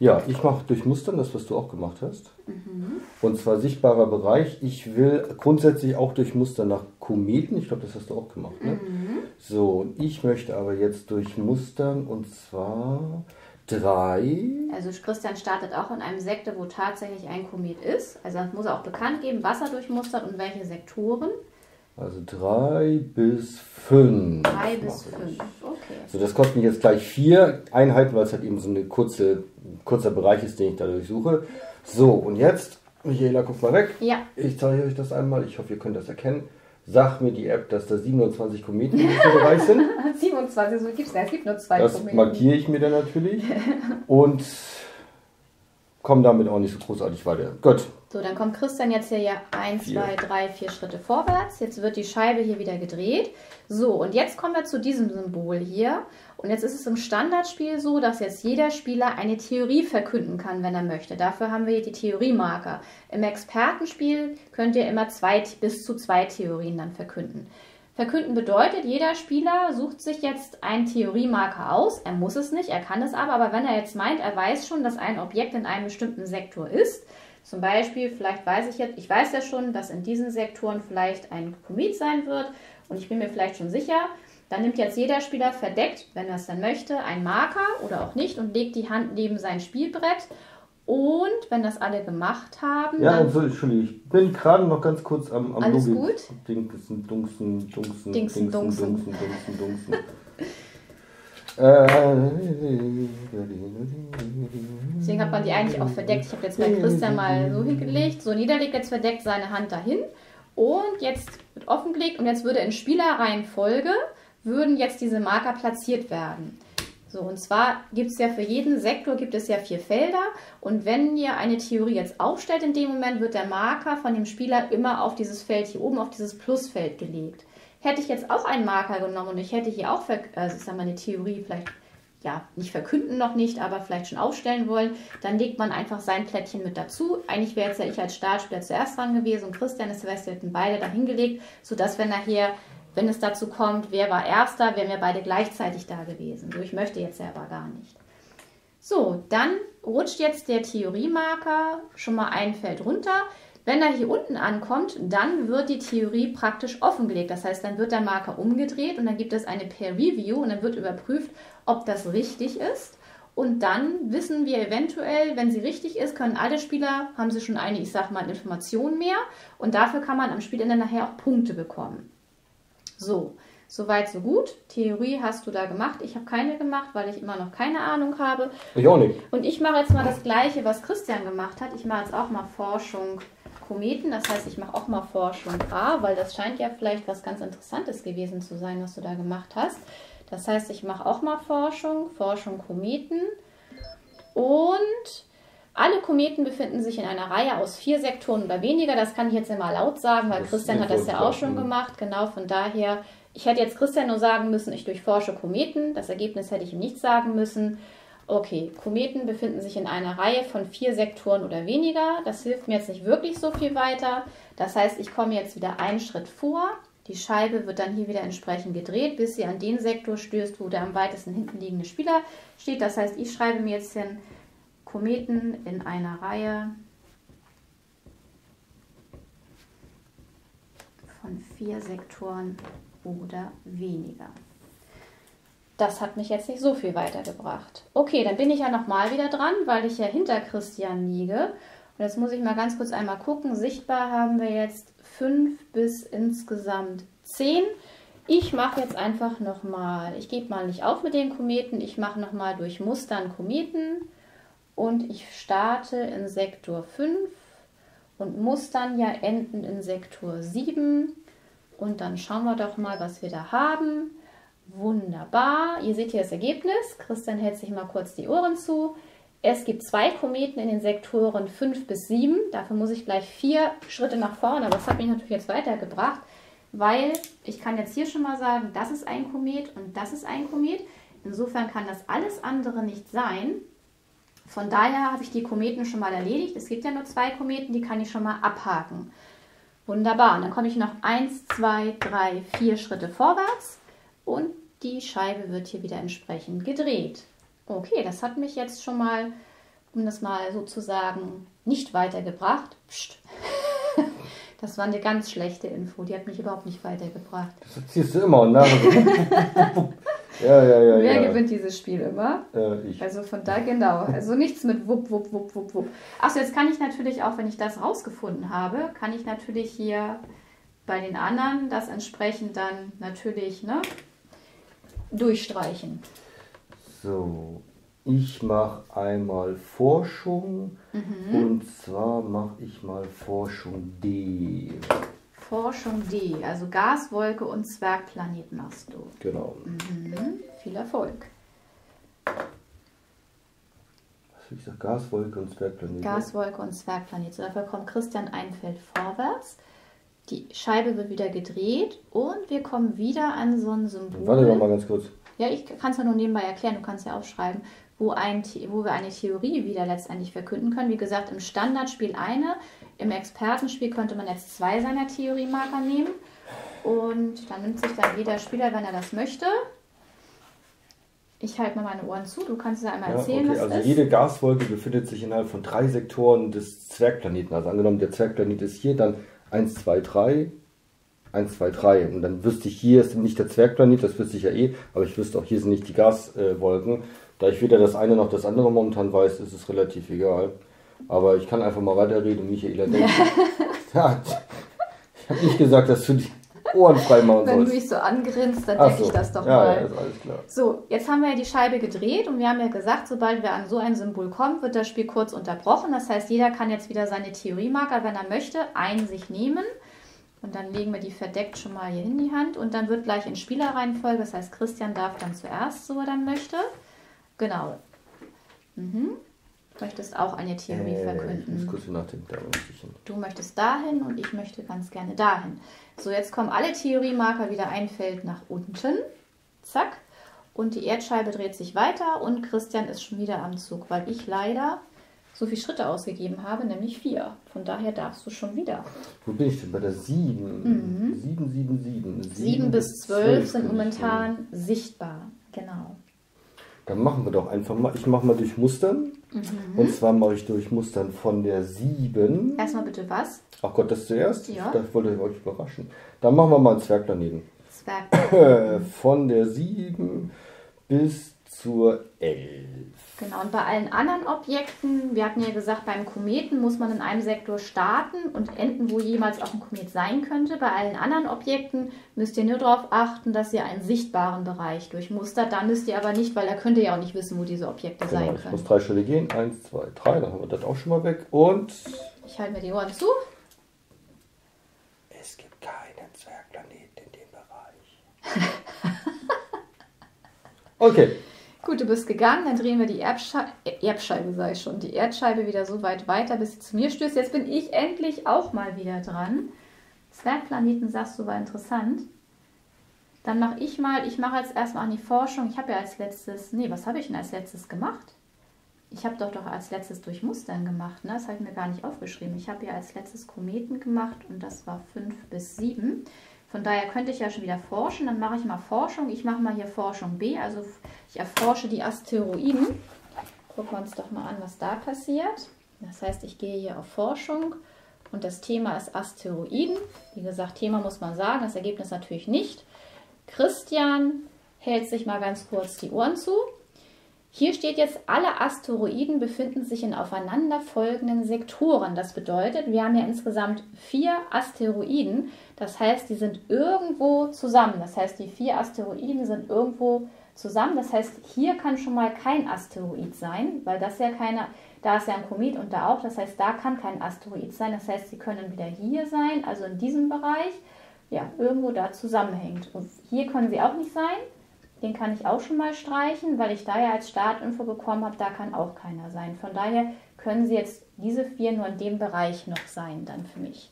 Ja, ich mache durch Mustern das, was du auch gemacht hast. Mhm. Und zwar sichtbarer Bereich. Ich will grundsätzlich auch durch Muster nach Kometen. Ich glaube, das hast du auch gemacht. Ne? Mhm. So, und ich möchte aber jetzt durch Mustern und zwar drei. Also Christian startet auch in einem Sektor, wo tatsächlich ein Komet ist. Also das muss er auch bekannt geben, was er durchmustert und welche Sektoren. Also drei bis fünf. Drei bis fünf, okay. So, das kostet mich jetzt gleich vier Einheiten, weil es halt eben so ein kurze, kurzer Bereich ist, den ich dadurch suche. So, und jetzt, Michaela, guck mal weg. Ja. Ich zeige euch das einmal. Ich hoffe, ihr könnt das erkennen. Sagt mir die App, dass da 27 Kometen in diesem Bereich sind. 27, so gibt es Es gibt nur zwei das Kometen. Das markiere ich mir dann natürlich. Und komme damit auch nicht so großartig weiter. Gut. So, dann kommt Christian jetzt hier ja 1, 2, 3, 4 Schritte vorwärts. Jetzt wird die Scheibe hier wieder gedreht. So, und jetzt kommen wir zu diesem Symbol hier. Und jetzt ist es im Standardspiel so, dass jetzt jeder Spieler eine Theorie verkünden kann, wenn er möchte. Dafür haben wir hier die Theoriemarker. Im Expertenspiel könnt ihr immer zwei, bis zu zwei Theorien dann verkünden. Verkünden bedeutet, jeder Spieler sucht sich jetzt einen Theoriemarker aus. Er muss es nicht, er kann es aber, aber wenn er jetzt meint, er weiß schon, dass ein Objekt in einem bestimmten Sektor ist, zum Beispiel, vielleicht weiß ich jetzt, ich weiß ja schon, dass in diesen Sektoren vielleicht ein Komet sein wird und ich bin mir vielleicht schon sicher, dann nimmt jetzt jeder Spieler verdeckt, wenn er es dann möchte, einen Marker oder auch nicht und legt die Hand neben sein Spielbrett und wenn das alle gemacht haben. Ja, also, Entschuldigung, ich bin gerade noch ganz kurz am, am Alles Logik. gut? Dingsen, Dungsen, Dungsen, Dingsen, Dungsen, Dungsen, Dungsen, Dungsen. Deswegen hat man die eigentlich auch verdeckt. Ich habe jetzt bei Christian mal so hingelegt. So, niederlegt jetzt verdeckt seine Hand dahin. Und jetzt wird offengelegt und jetzt würde in Spielerreihenfolge würden jetzt diese Marker platziert werden. So, und zwar gibt es ja für jeden Sektor gibt es ja vier Felder und wenn ihr eine Theorie jetzt aufstellt in dem Moment, wird der Marker von dem Spieler immer auf dieses Feld hier oben, auf dieses Plusfeld gelegt. Hätte ich jetzt auch einen Marker genommen und ich hätte hier auch, also ich sag mal, eine Theorie vielleicht, ja, nicht verkünden noch nicht, aber vielleicht schon aufstellen wollen, dann legt man einfach sein Plättchen mit dazu. Eigentlich wäre jetzt ja ich als Startspieler zuerst dran gewesen und Christian ist Silvester hätten beide dahingelegt, sodass wir nachher wenn es dazu kommt, wer war Erster, wären wir beide gleichzeitig da gewesen. So, ich möchte jetzt selber gar nicht. So, dann rutscht jetzt der Theoriemarker schon mal ein Feld runter. Wenn er hier unten ankommt, dann wird die Theorie praktisch offengelegt. Das heißt, dann wird der Marker umgedreht und dann gibt es eine Peer Review und dann wird überprüft, ob das richtig ist. Und dann wissen wir eventuell, wenn sie richtig ist, können alle Spieler, haben sie schon eine, ich sag mal, Information mehr. Und dafür kann man am Spielende nachher auch Punkte bekommen. So, soweit, so gut. Theorie hast du da gemacht. Ich habe keine gemacht, weil ich immer noch keine Ahnung habe. Ich auch nicht. Und ich mache jetzt mal das Gleiche, was Christian gemacht hat. Ich mache jetzt auch mal Forschung Kometen. Das heißt, ich mache auch mal Forschung A, weil das scheint ja vielleicht was ganz Interessantes gewesen zu sein, was du da gemacht hast. Das heißt, ich mache auch mal Forschung, Forschung Kometen. Und alle Kometen befinden sich in einer Reihe aus vier Sektoren oder weniger. Das kann ich jetzt immer laut sagen, weil Das Christian ist hat das ja auch schon gemacht. Genau, von daher, ich hätte jetzt Christian nur sagen müssen, ich durchforsche Kometen. Das Ergebnis hätte ich ihm nicht sagen müssen. Okay, Kometen befinden sich in einer Reihe von vier Sektoren oder weniger. Das hilft mir jetzt nicht wirklich so viel weiter. Das heißt, ich komme jetzt wieder einen Schritt vor. Die Scheibe wird dann hier wieder entsprechend gedreht, bis sie an den Sektor stößt, wo der am weitesten hinten liegende Spieler steht. Das heißt, ich schreibe mir jetzt hin Kometen in einer Reihe von vier Sektoren oder weniger. Das hat mich jetzt nicht so viel weitergebracht. Okay, dann bin ich ja nochmal wieder dran, weil ich ja hinter Christian liege. Und jetzt muss ich mal ganz kurz einmal gucken. Sichtbar haben wir jetzt fünf bis insgesamt zehn. Ich mache jetzt einfach nochmal, ich gebe mal nicht auf mit den Kometen, ich mache nochmal durch Mustern Kometen und ich starte in Sektor 5 und muss dann ja enden in Sektor 7. Und dann schauen wir doch mal, was wir da haben. Wunderbar. Ihr seht hier das Ergebnis. Christian hält sich mal kurz die Ohren zu. Es gibt zwei Kometen in den Sektoren 5 bis 7. Dafür muss ich gleich vier Schritte nach vorne, aber das hat mich natürlich jetzt weitergebracht, weil ich kann jetzt hier schon mal sagen, das ist ein Komet und das ist ein Komet. Insofern kann das alles andere nicht sein. Von daher habe ich die Kometen schon mal erledigt. Es gibt ja nur zwei Kometen, die kann ich schon mal abhaken. Wunderbar. Und dann komme ich noch 1, 2, 3, 4 Schritte vorwärts und die Scheibe wird hier wieder entsprechend gedreht. Okay, das hat mich jetzt schon mal, um das mal sozusagen nicht weitergebracht. Psst. Das war eine ganz schlechte Info, die hat mich überhaupt nicht weitergebracht. Das erzählst du immer so. ja, ja, ja. Wer ja. gewinnt dieses Spiel immer? Äh, ich. Also von da genau. Also nichts mit wupp, wupp, wupp, wupp, wupp. Achso, jetzt kann ich natürlich auch, wenn ich das rausgefunden habe, kann ich natürlich hier bei den anderen das entsprechend dann natürlich ne, durchstreichen. So, ich mache einmal Forschung Mhm. und zwar mache ich mal Forschung D. Forschung D, also Gaswolke und Zwergplanet machst du. Genau. Mhm. Viel Erfolg. Was habe ich gesagt? Gaswolke und Zwergplanet. Gaswolke und Zwergplanet. So, dafür kommt Christian ein Feld vorwärts. Die Scheibe wird wieder gedreht und wir kommen wieder an so ein Symbol. Warte doch mal ganz kurz. Ja, ich kann es ja nur nebenbei erklären, du kannst ja aufschreiben, wo, ein, wo wir eine Theorie wieder letztendlich verkünden können. Wie gesagt, im Standardspiel eine, im Expertenspiel könnte man jetzt zwei seiner Theoriemarker nehmen. Und dann nimmt sich dann jeder Spieler, wenn er das möchte. Ich halte mal meine Ohren zu, du kannst es einmal Ja, erzählen, okay. was Also ist. jede Gaswolke befindet sich innerhalb von drei Sektoren des Zwergplaneten. Also angenommen, der Zwergplanet ist hier, dann 1, 2, 3, 1, 2, 3. Und dann wüsste ich, hier ist nicht der Zwergplanet, das wüsste ich ja eh, aber ich wüsste auch, hier sind nicht die Gaswolken. Da ich weder das eine noch das andere momentan weiß, ist es relativ egal. Aber ich kann einfach mal weiterreden und Michaela denkt, ja, ich habe nicht gesagt, dass du die Ohren frei machen Wenn du sollst. mich so angrinst, dann denke so. ich das doch ja, mal. Ja, ist alles klar. So, jetzt haben wir ja die Scheibe gedreht und wir haben ja gesagt, sobald wir an so ein Symbol kommen, wird das Spiel kurz unterbrochen. Das heißt, jeder kann jetzt wieder seine Theoriemarker, wenn er möchte, ein sich nehmen. Und dann legen wir die verdeckt schon mal hier in die Hand. Und dann wird gleich in Spielerreihenfolge, das heißt, Christian darf dann zuerst, so er dann möchte. Genau. Mhm. Du möchtest auch eine Theorie Äh, ich muss verkünden. kurz nachdenken. Du möchtest dahin und ich möchte ganz gerne dahin. So, jetzt kommen alle Theoriemarker wieder ein Feld nach unten. Zack. Und die Erdscheibe dreht sich weiter und Christian ist schon wieder am Zug, weil ich leider so viele Schritte ausgegeben habe, nämlich vier. Von daher darfst du schon wieder. Wo bin ich denn? Bei der 7. 7, 7, 7. 7 bis 12 sind momentan sichtbar. Genau. Dann machen wir doch einfach mal. Ich mache mal durch Mustern. Und zwar mache ich durch Mustern von der 7. Erstmal bitte was? Ach Gott, das zuerst? Ja. Das wollte ich euch überraschen. Dann machen wir mal einen. Zwerg. Äh, Von der 7 bis zur 11. Genau, und bei allen anderen Objekten, wir hatten ja gesagt, beim Kometen muss man in einem Sektor starten und enden, wo jemals auch ein Komet sein könnte. Bei allen anderen Objekten müsst ihr nur darauf achten, dass ihr einen sichtbaren Bereich durchmustert. Da müsst ihr aber nicht, weil da könnt ihr ja auch nicht wissen, wo diese Objekte Genau, sein ich muss können. drei Schritte gehen. Eins, zwei, drei. Dann haben wir das auch schon mal weg. Und Ich halte mir die Ohren zu. es gibt keinen Zwergplaneten in dem Bereich. okay. Gut, du bist gegangen, dann drehen wir die Erbsche Erbscheibe, sei ich schon, die Erdscheibe wieder so weit weiter, bis sie zu mir stößt. Jetzt bin ich endlich auch mal wieder dran. Zwergplaneten sagst du, war interessant. Dann mache ich mal, ich mache jetzt erstmal an die Forschung. Ich habe ja als letztes, nee, was habe ich denn als letztes gemacht? Ich habe doch doch als letztes durch Mustern gemacht, ne? Das habe ich mir gar nicht aufgeschrieben. Ich habe ja als letztes Kometen gemacht und das war 5 bis 7. Von daher könnte ich ja schon wieder forschen. Dann mache ich mal Forschung. Ich mache mal hier Forschung B. Also ich erforsche die Asteroiden. Gucken wir uns doch mal an, was da passiert. Das heißt, ich gehe hier auf Forschung und das Thema ist Asteroiden. Wie gesagt, Thema muss man sagen, das Ergebnis natürlich nicht. Christian hält sich mal ganz kurz die Ohren zu. Hier steht jetzt, alle Asteroiden befinden sich in aufeinanderfolgenden Sektoren. Das bedeutet, wir haben ja insgesamt vier Asteroiden. Das heißt, die sind irgendwo zusammen. Das heißt, die vier Asteroiden sind irgendwo zusammen. Das heißt, hier kann schon mal kein Asteroid sein, weil das ja keine, da ist ja ein Komet und da auch. Das heißt, da kann kein Asteroid sein. Das heißt, sie können wieder hier sein, also in diesem Bereich, ja, irgendwo da zusammenhängt. Und hier können sie auch nicht sein. Den kann ich auch schon mal streichen, weil ich da ja als Startinfo bekommen habe, da kann auch keiner sein. Von daher können sie jetzt diese vier nur in dem Bereich noch sein, dann für mich.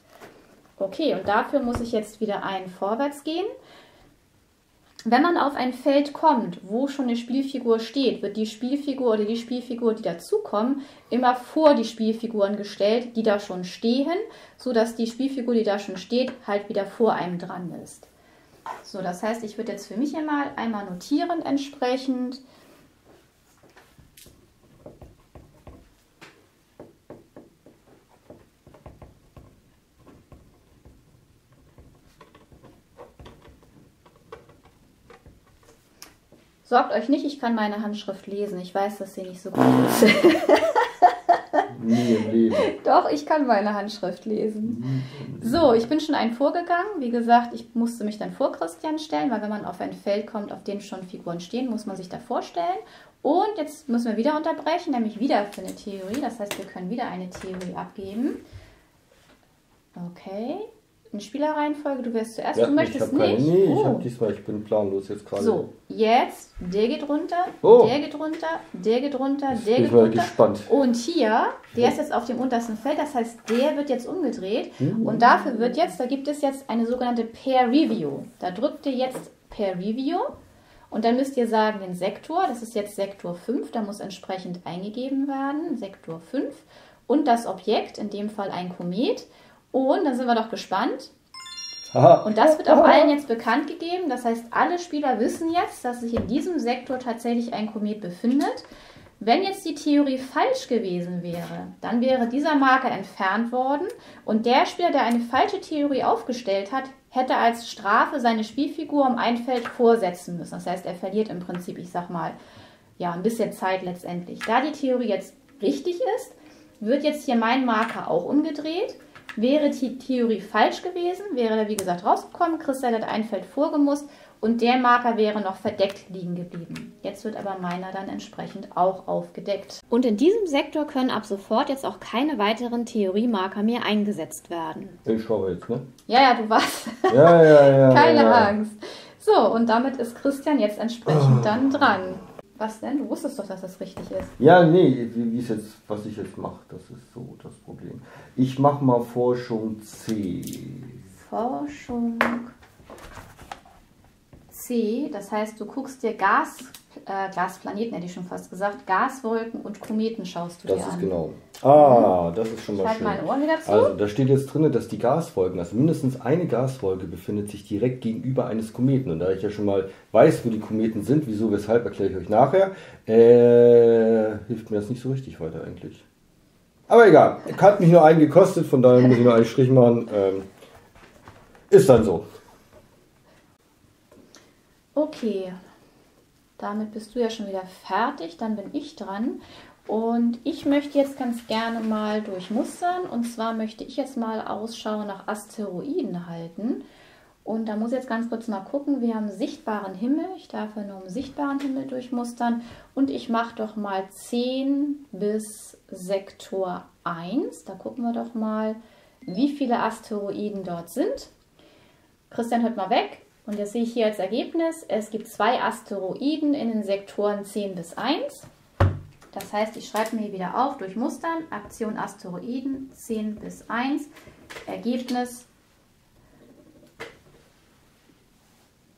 Okay, und dafür muss ich jetzt wieder einen vorwärts gehen. Wenn man auf ein Feld kommt, wo schon eine Spielfigur steht, wird die Spielfigur oder die Spielfigur, die dazukommen, immer vor die Spielfiguren gestellt, die da schon stehen, sodass die Spielfigur, die da schon steht, halt wieder vor einem dran ist. So, das heißt, ich würde jetzt für mich einmal einmal notieren entsprechend. Sorgt euch nicht, ich kann meine Handschrift lesen. Ich weiß, dass sie nicht so gut ist. Doch, ich kann meine Handschrift lesen. So, ich bin schon einen vorgegangen. Wie gesagt, ich musste mich dann vor Christian stellen, weil wenn man auf ein Feld kommt, auf dem schon Figuren stehen, muss man sich da vorstellen. Und jetzt müssen wir wieder unterbrechen, nämlich wieder für eine Theorie. Das heißt, wir können wieder eine Theorie abgeben. Okay. In Spielerreihenfolge, du wirst zuerst. du ich möchtest keine, nicht. nee, ich Oh. habe diesmal, ich bin planlos jetzt gerade. So, jetzt, der geht runter, Oh. der geht runter, der geht runter, der bin geht runter. gespannt. Und hier, der ist jetzt auf dem untersten Feld, das heißt, der wird jetzt umgedreht. Mhm. Und dafür wird jetzt, da gibt es jetzt eine sogenannte Pair Review. Da drückt ihr jetzt Pair Review und dann müsst ihr sagen den Sektor, das ist jetzt Sektor 5, da muss entsprechend eingegeben werden, Sektor 5. Und das Objekt, in dem Fall ein Komet. Und dann sind wir doch gespannt. Haha. Und das wird auch allen jetzt bekannt gegeben. Das heißt, alle Spieler wissen jetzt, dass sich in diesem Sektor tatsächlich ein Komet befindet. Wenn jetzt die Theorie falsch gewesen wäre, dann wäre dieser Marker entfernt worden und der Spieler, der eine falsche Theorie aufgestellt hat, hätte als Strafe seine Spielfigur um ein Feld vorsetzen müssen. Das heißt, er verliert im Prinzip, ich sag mal, ja, ein bisschen Zeit letztendlich. Da die Theorie jetzt richtig ist, wird jetzt hier mein Marker auch umgedreht. Wäre die Theorie falsch gewesen, wäre er wie gesagt rausgekommen, Christian hat ein Feld vorgemusst und der Marker wäre noch verdeckt liegen geblieben. Jetzt wird aber meiner dann entsprechend auch aufgedeckt. Und in diesem Sektor können ab sofort jetzt auch keine weiteren Theoriemarker mehr eingesetzt werden. Ich schaue jetzt, ne? Ja, ja, du warst. Ja, ja, ja. Keine ja. Angst. So, und damit ist Christian jetzt entsprechend dann dran. Was denn? Du wusstest doch, dass das richtig ist. Ja, nee, wie, wie ist jetzt, was ich jetzt mache, das ist so das Problem. Ich mache mal Forschung C. Forschung C, das heißt, du guckst dir Gas, äh, Gasplaneten, hätte ich schon fast gesagt, Gaswolken und Kometen schaust du Das dir ist an. genau. Ah, das ist schon mal schön. meine Ohren wieder zu. Also da steht jetzt drin, dass die Gaswolken, also mindestens eine Gaswolke befindet sich direkt gegenüber eines Kometen. Und da ich ja schon mal weiß, wo die Kometen sind, wieso, weshalb, erkläre ich euch nachher, äh, hilft mir das nicht so richtig weiter eigentlich. Aber egal, hat mich nur einen gekostet, von daher muss ich nur einen Strich machen. Ähm, ist dann so. Okay, damit bist du ja schon wieder fertig, dann bin ich dran. Und ich möchte jetzt ganz gerne mal durchmustern. Und zwar möchte ich jetzt mal Ausschau nach Asteroiden halten. Und da muss ich jetzt ganz kurz mal gucken. Wir haben sichtbaren Himmel. Ich darf ja nur im sichtbaren Himmel durchmustern. Und ich mache doch mal 10 bis Sektor 1. Da gucken wir doch mal, wie viele Asteroiden dort sind. Christian hört mal weg. Und jetzt sehe ich hier als Ergebnis, es gibt zwei Asteroiden in den Sektoren 10 bis 1. Das heißt, ich schreibe mir hier wieder auf, durch Mustern, Aktion Asteroiden 10 bis 1, Ergebnis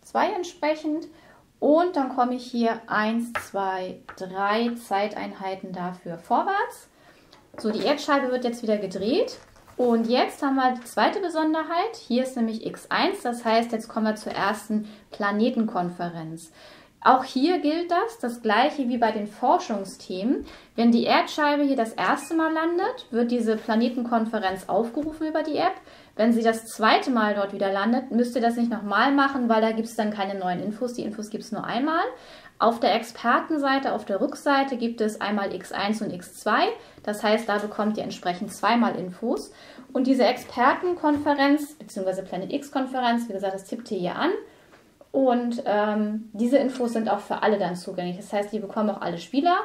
2 entsprechend. Und dann komme ich hier 1, 2, 3 Zeiteinheiten dafür vorwärts. So, die Erdscheibe wird jetzt wieder gedreht. Und jetzt haben wir die zweite Besonderheit. Hier ist nämlich X1, das heißt, jetzt kommen wir zur ersten Planetenkonferenz. Auch hier gilt das, das gleiche wie bei den Forschungsthemen. Wenn die Erdscheibe hier das erste Mal landet, wird diese Planetenkonferenz aufgerufen über die App. Wenn sie das zweite Mal dort wieder landet, müsst ihr das nicht nochmal machen, weil da gibt es dann keine neuen Infos. Die Infos gibt es nur einmal. Auf der Expertenseite, auf der Rückseite gibt es einmal X1 und X2. Das heißt, da bekommt ihr entsprechend zweimal Infos. Und diese Expertenkonferenz, beziehungsweise Planet X-Konferenz, wie gesagt, das tippt ihr hier an. Und ähm, diese Infos sind auch für alle dann zugänglich. Das heißt, die bekommen auch alle Spieler.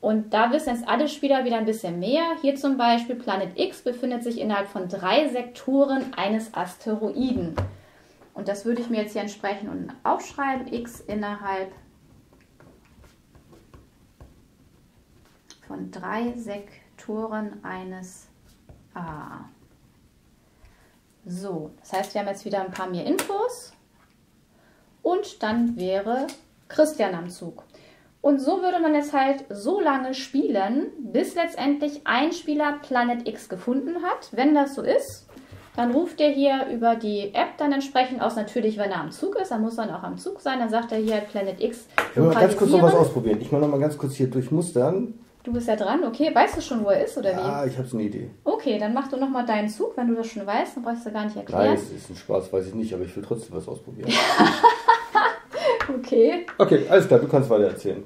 Und da wissen jetzt alle Spieler wieder ein bisschen mehr. Hier zum Beispiel Planet X befindet sich innerhalb von drei Sektoren eines Asteroiden. Und das würde ich mir jetzt hier entsprechend aufschreiben. X innerhalb von drei Sektoren eines A. So, das heißt, wir haben jetzt wieder ein paar mehr Infos. Und dann wäre Christian am Zug. Und so würde man jetzt halt so lange spielen, bis letztendlich ein Spieler Planet X gefunden hat. Wenn das so ist, dann ruft er hier über die App dann entsprechend aus. Natürlich, wenn er am Zug ist, dann muss er auch am Zug sein. Dann sagt er hier Planet X. Ich will mal ganz kurz noch was ausprobieren. Ich mache noch mal ganz kurz hier durchmustern. Du bist ja dran, okay. Weißt du schon, wo er ist oder wie? Ah, ich habe so eine Idee. Okay, dann mach du nochmal deinen Zug. Wenn du das schon weißt, dann brauchst du gar nicht Nein, erklären. es ist ein Spaß, weiß ich nicht, aber ich will trotzdem was ausprobieren. Okay. Okay, alles klar, du kannst weiter erzählen.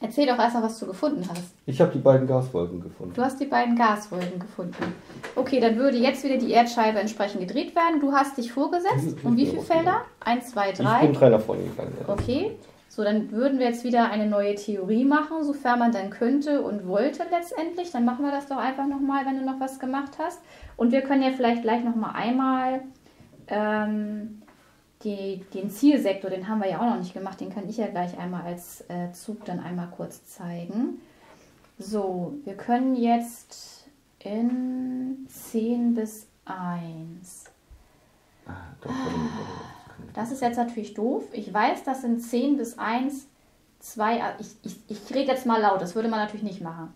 Erzähl doch erstmal, was du gefunden hast. Ich habe die beiden Gaswolken gefunden. Du hast die beiden Gaswolken gefunden. Okay, dann würde jetzt wieder die Erdscheibe entsprechend gedreht werden. Du hast dich vorgesetzt. Um wie viele Felder? Eins, zwei, Ich bin drei. drei nach vorne gegangen. Ja. Okay. So, dann würden wir jetzt wieder eine neue Theorie machen, sofern man dann könnte und wollte letztendlich. Dann machen wir das doch einfach nochmal, wenn du noch was gemacht hast. Und wir können ja vielleicht gleich nochmal einmal ähm, die, den Zielsektor, den haben wir ja auch noch nicht gemacht, den kann ich ja gleich einmal als äh, Zug dann einmal kurz zeigen. So, wir können jetzt in 10 bis 1. Ah, doch. Das ist jetzt natürlich doof. Ich weiß, das sind 10 bis 1, 2, ich, ich, ich rede jetzt mal laut, das würde man natürlich nicht machen.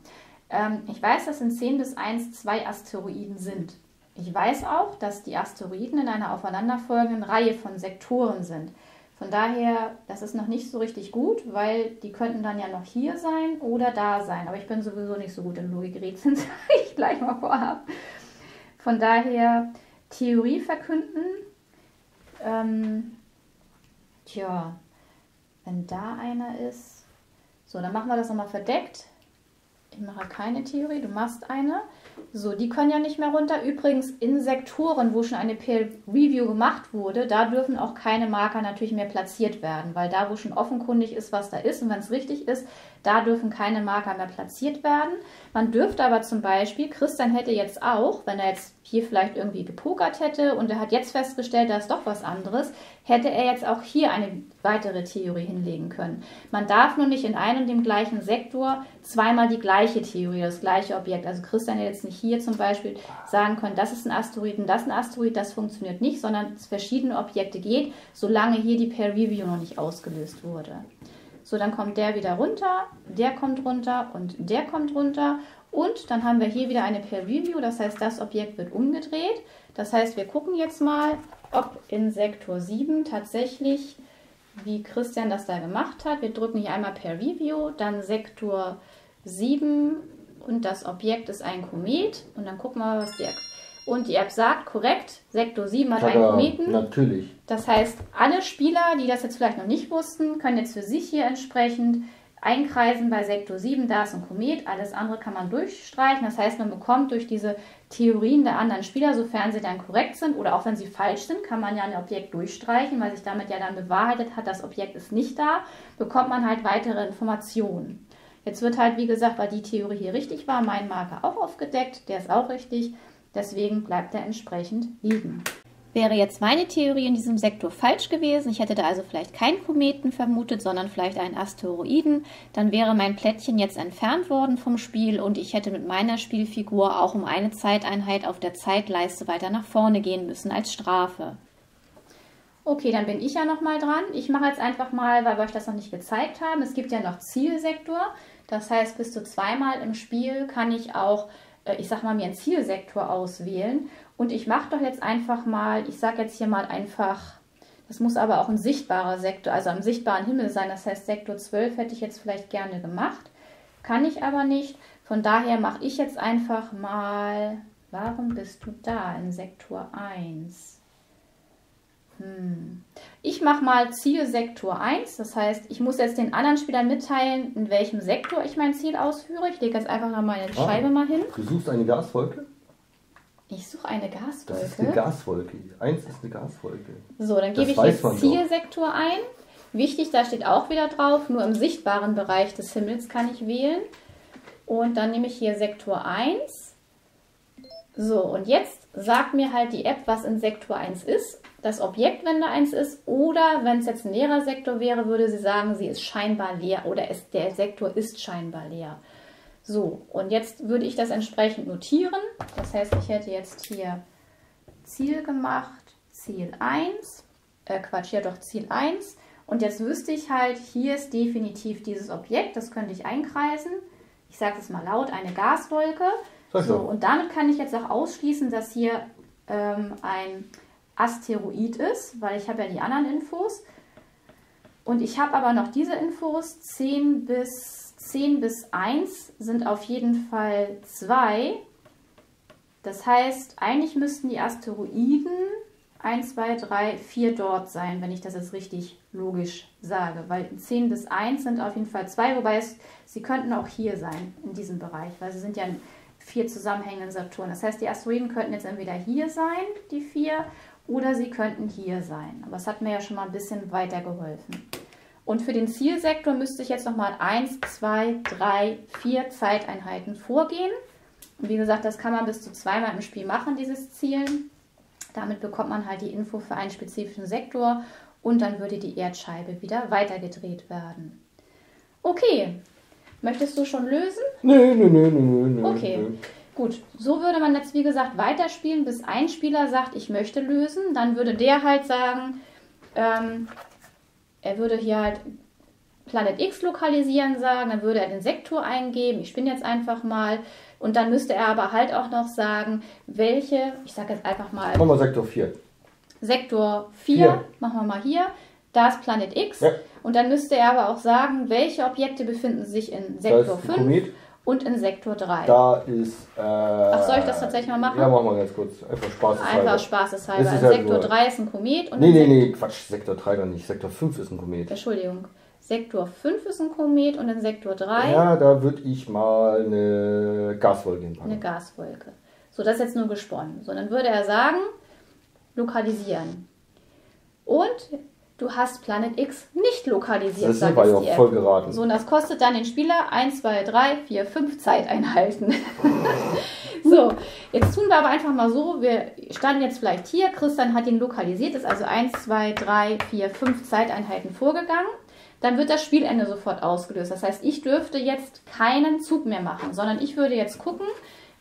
Ähm, ich weiß, dass in 10 bis 1 zwei Asteroiden sind. Ich weiß auch, dass die Asteroiden in einer aufeinanderfolgenden Reihe von Sektoren sind. Von daher, das ist noch nicht so richtig gut, weil die könnten dann ja noch hier sein oder da sein. Aber ich bin sowieso nicht so gut in Logikrätseln, sage ich gleich mal vorab. Von daher, Theorie verkünden. Ähm, tja, wenn da einer ist. So, dann machen wir das nochmal verdeckt. Ich mache keine Theorie, du machst eine. So, die können ja nicht mehr runter. Übrigens in Sektoren, wo schon eine Peer Review gemacht wurde, da dürfen auch keine Marker natürlich mehr platziert werden, weil da, wo schon offenkundig ist, was da ist und wenn es richtig ist, da dürfen keine Marker mehr platziert werden. Man dürfte aber zum Beispiel, Christian hätte jetzt auch, wenn er jetzt hier vielleicht irgendwie gepokert hätte und er hat jetzt festgestellt, da ist doch was anderes, hätte er jetzt auch hier eine weitere Theorie hinlegen können. Man darf nur nicht in einem und dem gleichen Sektor zweimal die gleiche Theorie, das gleiche Objekt. Also Christian hätte jetzt nicht hier zum Beispiel sagen können, das ist ein Asteroid und das ist ein Asteroid, das funktioniert nicht, sondern es verschiedene Objekte geht, solange hier die Peer Review noch nicht ausgelöst wurde. So, dann kommt der wieder runter, der kommt runter und der kommt runter. Und dann haben wir hier wieder eine Peer Review, das heißt, das Objekt wird umgedreht. Das heißt, wir gucken jetzt mal, ob in Sektor 7 tatsächlich, wie Christian das da gemacht hat. Wir drücken hier einmal Peer Review, dann Sektor 7 und das Objekt ist ein Komet. Und dann gucken wir mal, was die und die App sagt korrekt, Sektor 7 hat einen Kometen. Natürlich. Das heißt, alle Spieler, die das jetzt vielleicht noch nicht wussten, können jetzt für sich hier entsprechend einkreisen bei Sektor 7, da ist ein Komet, alles andere kann man durchstreichen. Das heißt, man bekommt durch diese Theorien der anderen Spieler, sofern sie dann korrekt sind oder auch wenn sie falsch sind, kann man ja ein Objekt durchstreichen, weil sich damit ja dann bewahrheitet hat, das Objekt ist nicht da, bekommt man halt weitere Informationen. Jetzt wird halt, wie gesagt, weil die Theorie hier richtig war, mein Marker auch aufgedeckt, der ist auch richtig. Deswegen bleibt er entsprechend liegen. Wäre jetzt meine Theorie in diesem Sektor falsch gewesen, ich hätte da also vielleicht keinen Kometen vermutet, sondern vielleicht einen Asteroiden, dann wäre mein Plättchen jetzt entfernt worden vom Spiel und ich hätte mit meiner Spielfigur auch um eine Zeiteinheit auf der Zeitleiste weiter nach vorne gehen müssen als Strafe. Okay, dann bin ich ja nochmal dran. Ich mache jetzt einfach mal, weil wir euch das noch nicht gezeigt haben, es gibt ja noch Zielsektor. Das heißt, bis zu zweimal im Spiel kann ich auch ich sag mal, mir einen Zielsektor auswählen. Und ich mache doch jetzt einfach mal, ich sage jetzt hier mal einfach, das muss aber auch ein sichtbarer Sektor, also am sichtbaren Himmel sein. Das heißt, Sektor 12 hätte ich jetzt vielleicht gerne gemacht. Kann ich aber nicht. Von daher mache ich jetzt einfach mal, warum bist du da in Sektor 1? Hm. Ich mache mal Zielsektor 1, das heißt, ich muss jetzt den anderen Spielern mitteilen, in welchem Sektor ich mein Ziel ausführe. Ich lege jetzt einfach noch meine ah, Scheibe mal hin. Du suchst eine Gaswolke? Ich suche eine Gaswolke. Das ist eine Gaswolke. Eins ist eine Gaswolke. So, dann gebe ich jetzt Zielsektor ein. Wichtig, da steht auch wieder drauf, nur im sichtbaren Bereich des Himmels kann ich wählen. Und dann nehme ich hier Sektor 1. So, und jetzt sagt mir halt die App, was in Sektor 1 ist das Objekt, wenn da eins ist, oder wenn es jetzt ein leerer Sektor wäre, würde sie sagen, sie ist scheinbar leer oder es, der Sektor ist scheinbar leer. So, und jetzt würde ich das entsprechend notieren. Das heißt, ich hätte jetzt hier Ziel gemacht, Ziel 1, äh Quatsch, ja doch Ziel 1. Und jetzt wüsste ich halt, hier ist definitiv dieses Objekt, das könnte ich einkreisen. Ich sage es mal laut, eine Gaswolke. So, und damit kann ich jetzt auch ausschließen, dass hier ähm, ein Asteroid ist, weil ich habe ja die anderen Infos. Und ich habe aber noch diese Infos. 10 bis, 10 bis 1 sind auf jeden Fall 2. Das heißt, eigentlich müssten die Asteroiden 1, 2, 3, 4 dort sein, wenn ich das jetzt richtig logisch sage. Weil 10 bis 1 sind auf jeden Fall 2, wobei es, sie könnten auch hier sein, in diesem Bereich, weil sie sind ja vier zusammenhängenden Saturn. Das heißt, die Asteroiden könnten jetzt entweder hier sein, die vier, oder sie könnten hier sein. Aber es hat mir ja schon mal ein bisschen weitergeholfen. Und für den Zielsektor müsste ich jetzt nochmal 1, 2, 3, 4 Zeiteinheiten vorgehen. Und wie gesagt, das kann man bis zu zweimal im Spiel machen, dieses Zielen. Damit bekommt man halt die Info für einen spezifischen Sektor und dann würde die Erdscheibe wieder weitergedreht werden. Okay, möchtest du schon lösen? Nö, nö, nö, nö, nö. Okay. Nö. Gut, so würde man jetzt wie gesagt weiterspielen, bis ein Spieler sagt, ich möchte lösen. Dann würde der halt sagen, ähm, er würde hier halt Planet X lokalisieren sagen, dann würde er den Sektor eingeben, ich spinne jetzt einfach mal. Und dann müsste er aber halt auch noch sagen, welche, ich sage jetzt einfach mal. Machen wir Sektor 4. Sektor 4, 4. machen wir mal hier. Da ist Planet X. Ja. Und dann müsste er aber auch sagen, welche Objekte befinden sich in Sektor 5. Komet und in Sektor 3. Da ist. Äh, Ach, soll ich das tatsächlich mal machen? Ja, machen wir ganz kurz. Einfach spaßeshalber. Einfach spaßeshalber. In halt Sektor 3 ist ein Komet. Und nee, nee, nee, Quatsch. Sektor 3 gar nicht. Sektor 5 ist ein Komet. Entschuldigung. Sektor 5 ist ein Komet und in Sektor 3. Ja, da würde ich mal eine Gaswolke hinpacken. Eine Gaswolke. So, das ist jetzt nur gesponnen. So, dann würde er sagen, lokalisieren. Und du hast Planet X nicht lokalisiert. Das war ja voll geraten. So, und das kostet dann den Spieler 1, 2, 3, 4, 5 Zeiteinheiten. so, jetzt tun wir aber einfach mal so, wir standen jetzt vielleicht hier, Christian hat ihn lokalisiert, ist also 1, 2, 3, 4, 5 Zeiteinheiten vorgegangen. Dann wird das Spielende sofort ausgelöst. Das heißt, ich dürfte jetzt keinen Zug mehr machen, sondern ich würde jetzt gucken,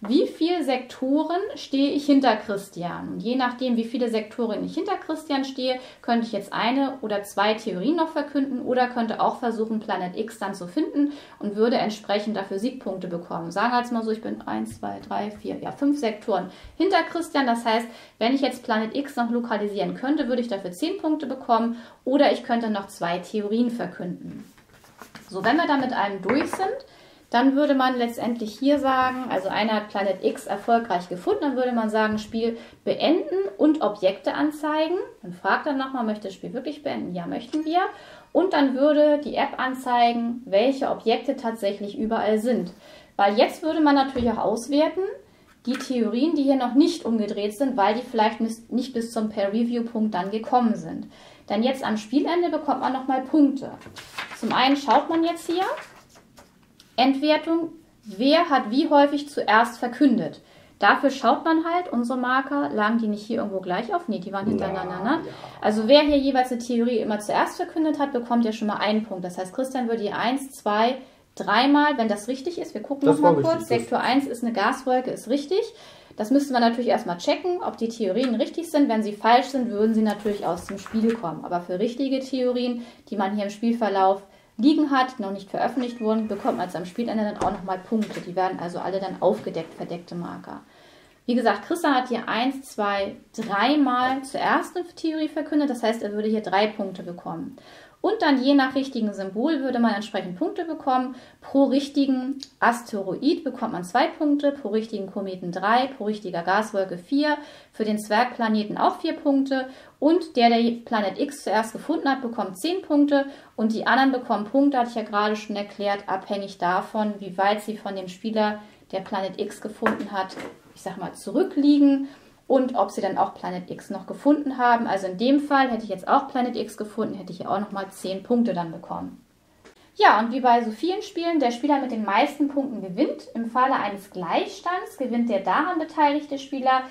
wie viele Sektoren stehe ich hinter Christian? Und je nachdem, wie viele Sektoren ich hinter Christian stehe, könnte ich jetzt eine oder zwei Theorien noch verkünden oder könnte auch versuchen, Planet X dann zu finden und würde entsprechend dafür Siegpunkte bekommen. Sagen wir jetzt mal so, ich bin 1, 2, 3, 4, ja, fünf Sektoren hinter Christian. Das heißt, wenn ich jetzt Planet X noch lokalisieren könnte, würde ich dafür 10 Punkte bekommen oder ich könnte noch zwei Theorien verkünden. So, wenn wir dann mit einem durch sind, dann würde man letztendlich hier sagen, also einer hat Planet X erfolgreich gefunden, dann würde man sagen, Spiel beenden und Objekte anzeigen. Dann fragt er nochmal, möchte das Spiel wirklich beenden? Ja, möchten wir. Und dann würde die App anzeigen, welche Objekte tatsächlich überall sind. Weil jetzt würde man natürlich auch auswerten, die Theorien, die hier noch nicht umgedreht sind, weil die vielleicht nicht bis zum Per-Review-Punkt dann gekommen sind. Denn jetzt am Spielende bekommt man nochmal Punkte. Zum einen schaut man jetzt hier, Endwertung, wer hat wie häufig zuerst verkündet. Dafür schaut man halt, unsere Marker, lagen die nicht hier irgendwo gleich auf? Nee, die waren hintereinander. Ne? Ja. Also wer hier jeweils eine Theorie immer zuerst verkündet hat, bekommt ja schon mal einen Punkt. Das heißt, Christian würde hier eins, zwei, dreimal, wenn das richtig ist. Wir gucken das noch mal kurz. Sektor 1 ist eine Gaswolke, ist richtig. Das müsste man natürlich erstmal checken, ob die Theorien richtig sind. Wenn sie falsch sind, würden sie natürlich aus dem Spiel kommen. Aber für richtige Theorien, die man hier im Spielverlauf liegen hat, noch nicht veröffentlicht wurden, bekommt man am Spielende dann auch nochmal Punkte. Die werden also alle dann aufgedeckt, verdeckte Marker. Wie gesagt, Christian hat hier eins, zwei, dreimal zuerst eine Theorie verkündet. Das heißt, er würde hier drei Punkte bekommen. Und dann je nach richtigen Symbol würde man entsprechend Punkte bekommen. Pro richtigen Asteroid bekommt man zwei Punkte, pro richtigen Kometen drei, pro richtiger Gaswolke vier, für den Zwergplaneten auch vier Punkte. Und der, der Planet X zuerst gefunden hat, bekommt zehn Punkte und die anderen bekommen Punkte, hatte ich ja gerade schon erklärt, abhängig davon, wie weit sie von dem Spieler, der Planet X gefunden hat, ich sag mal, zurückliegen und ob sie dann auch Planet X noch gefunden haben. Also in dem Fall hätte ich jetzt auch Planet X gefunden, hätte ich ja auch nochmal 10 Punkte dann bekommen. Ja, und wie bei so vielen Spielen, der Spieler mit den meisten Punkten gewinnt. Im Falle eines Gleichstands gewinnt der daran beteiligte Spieler,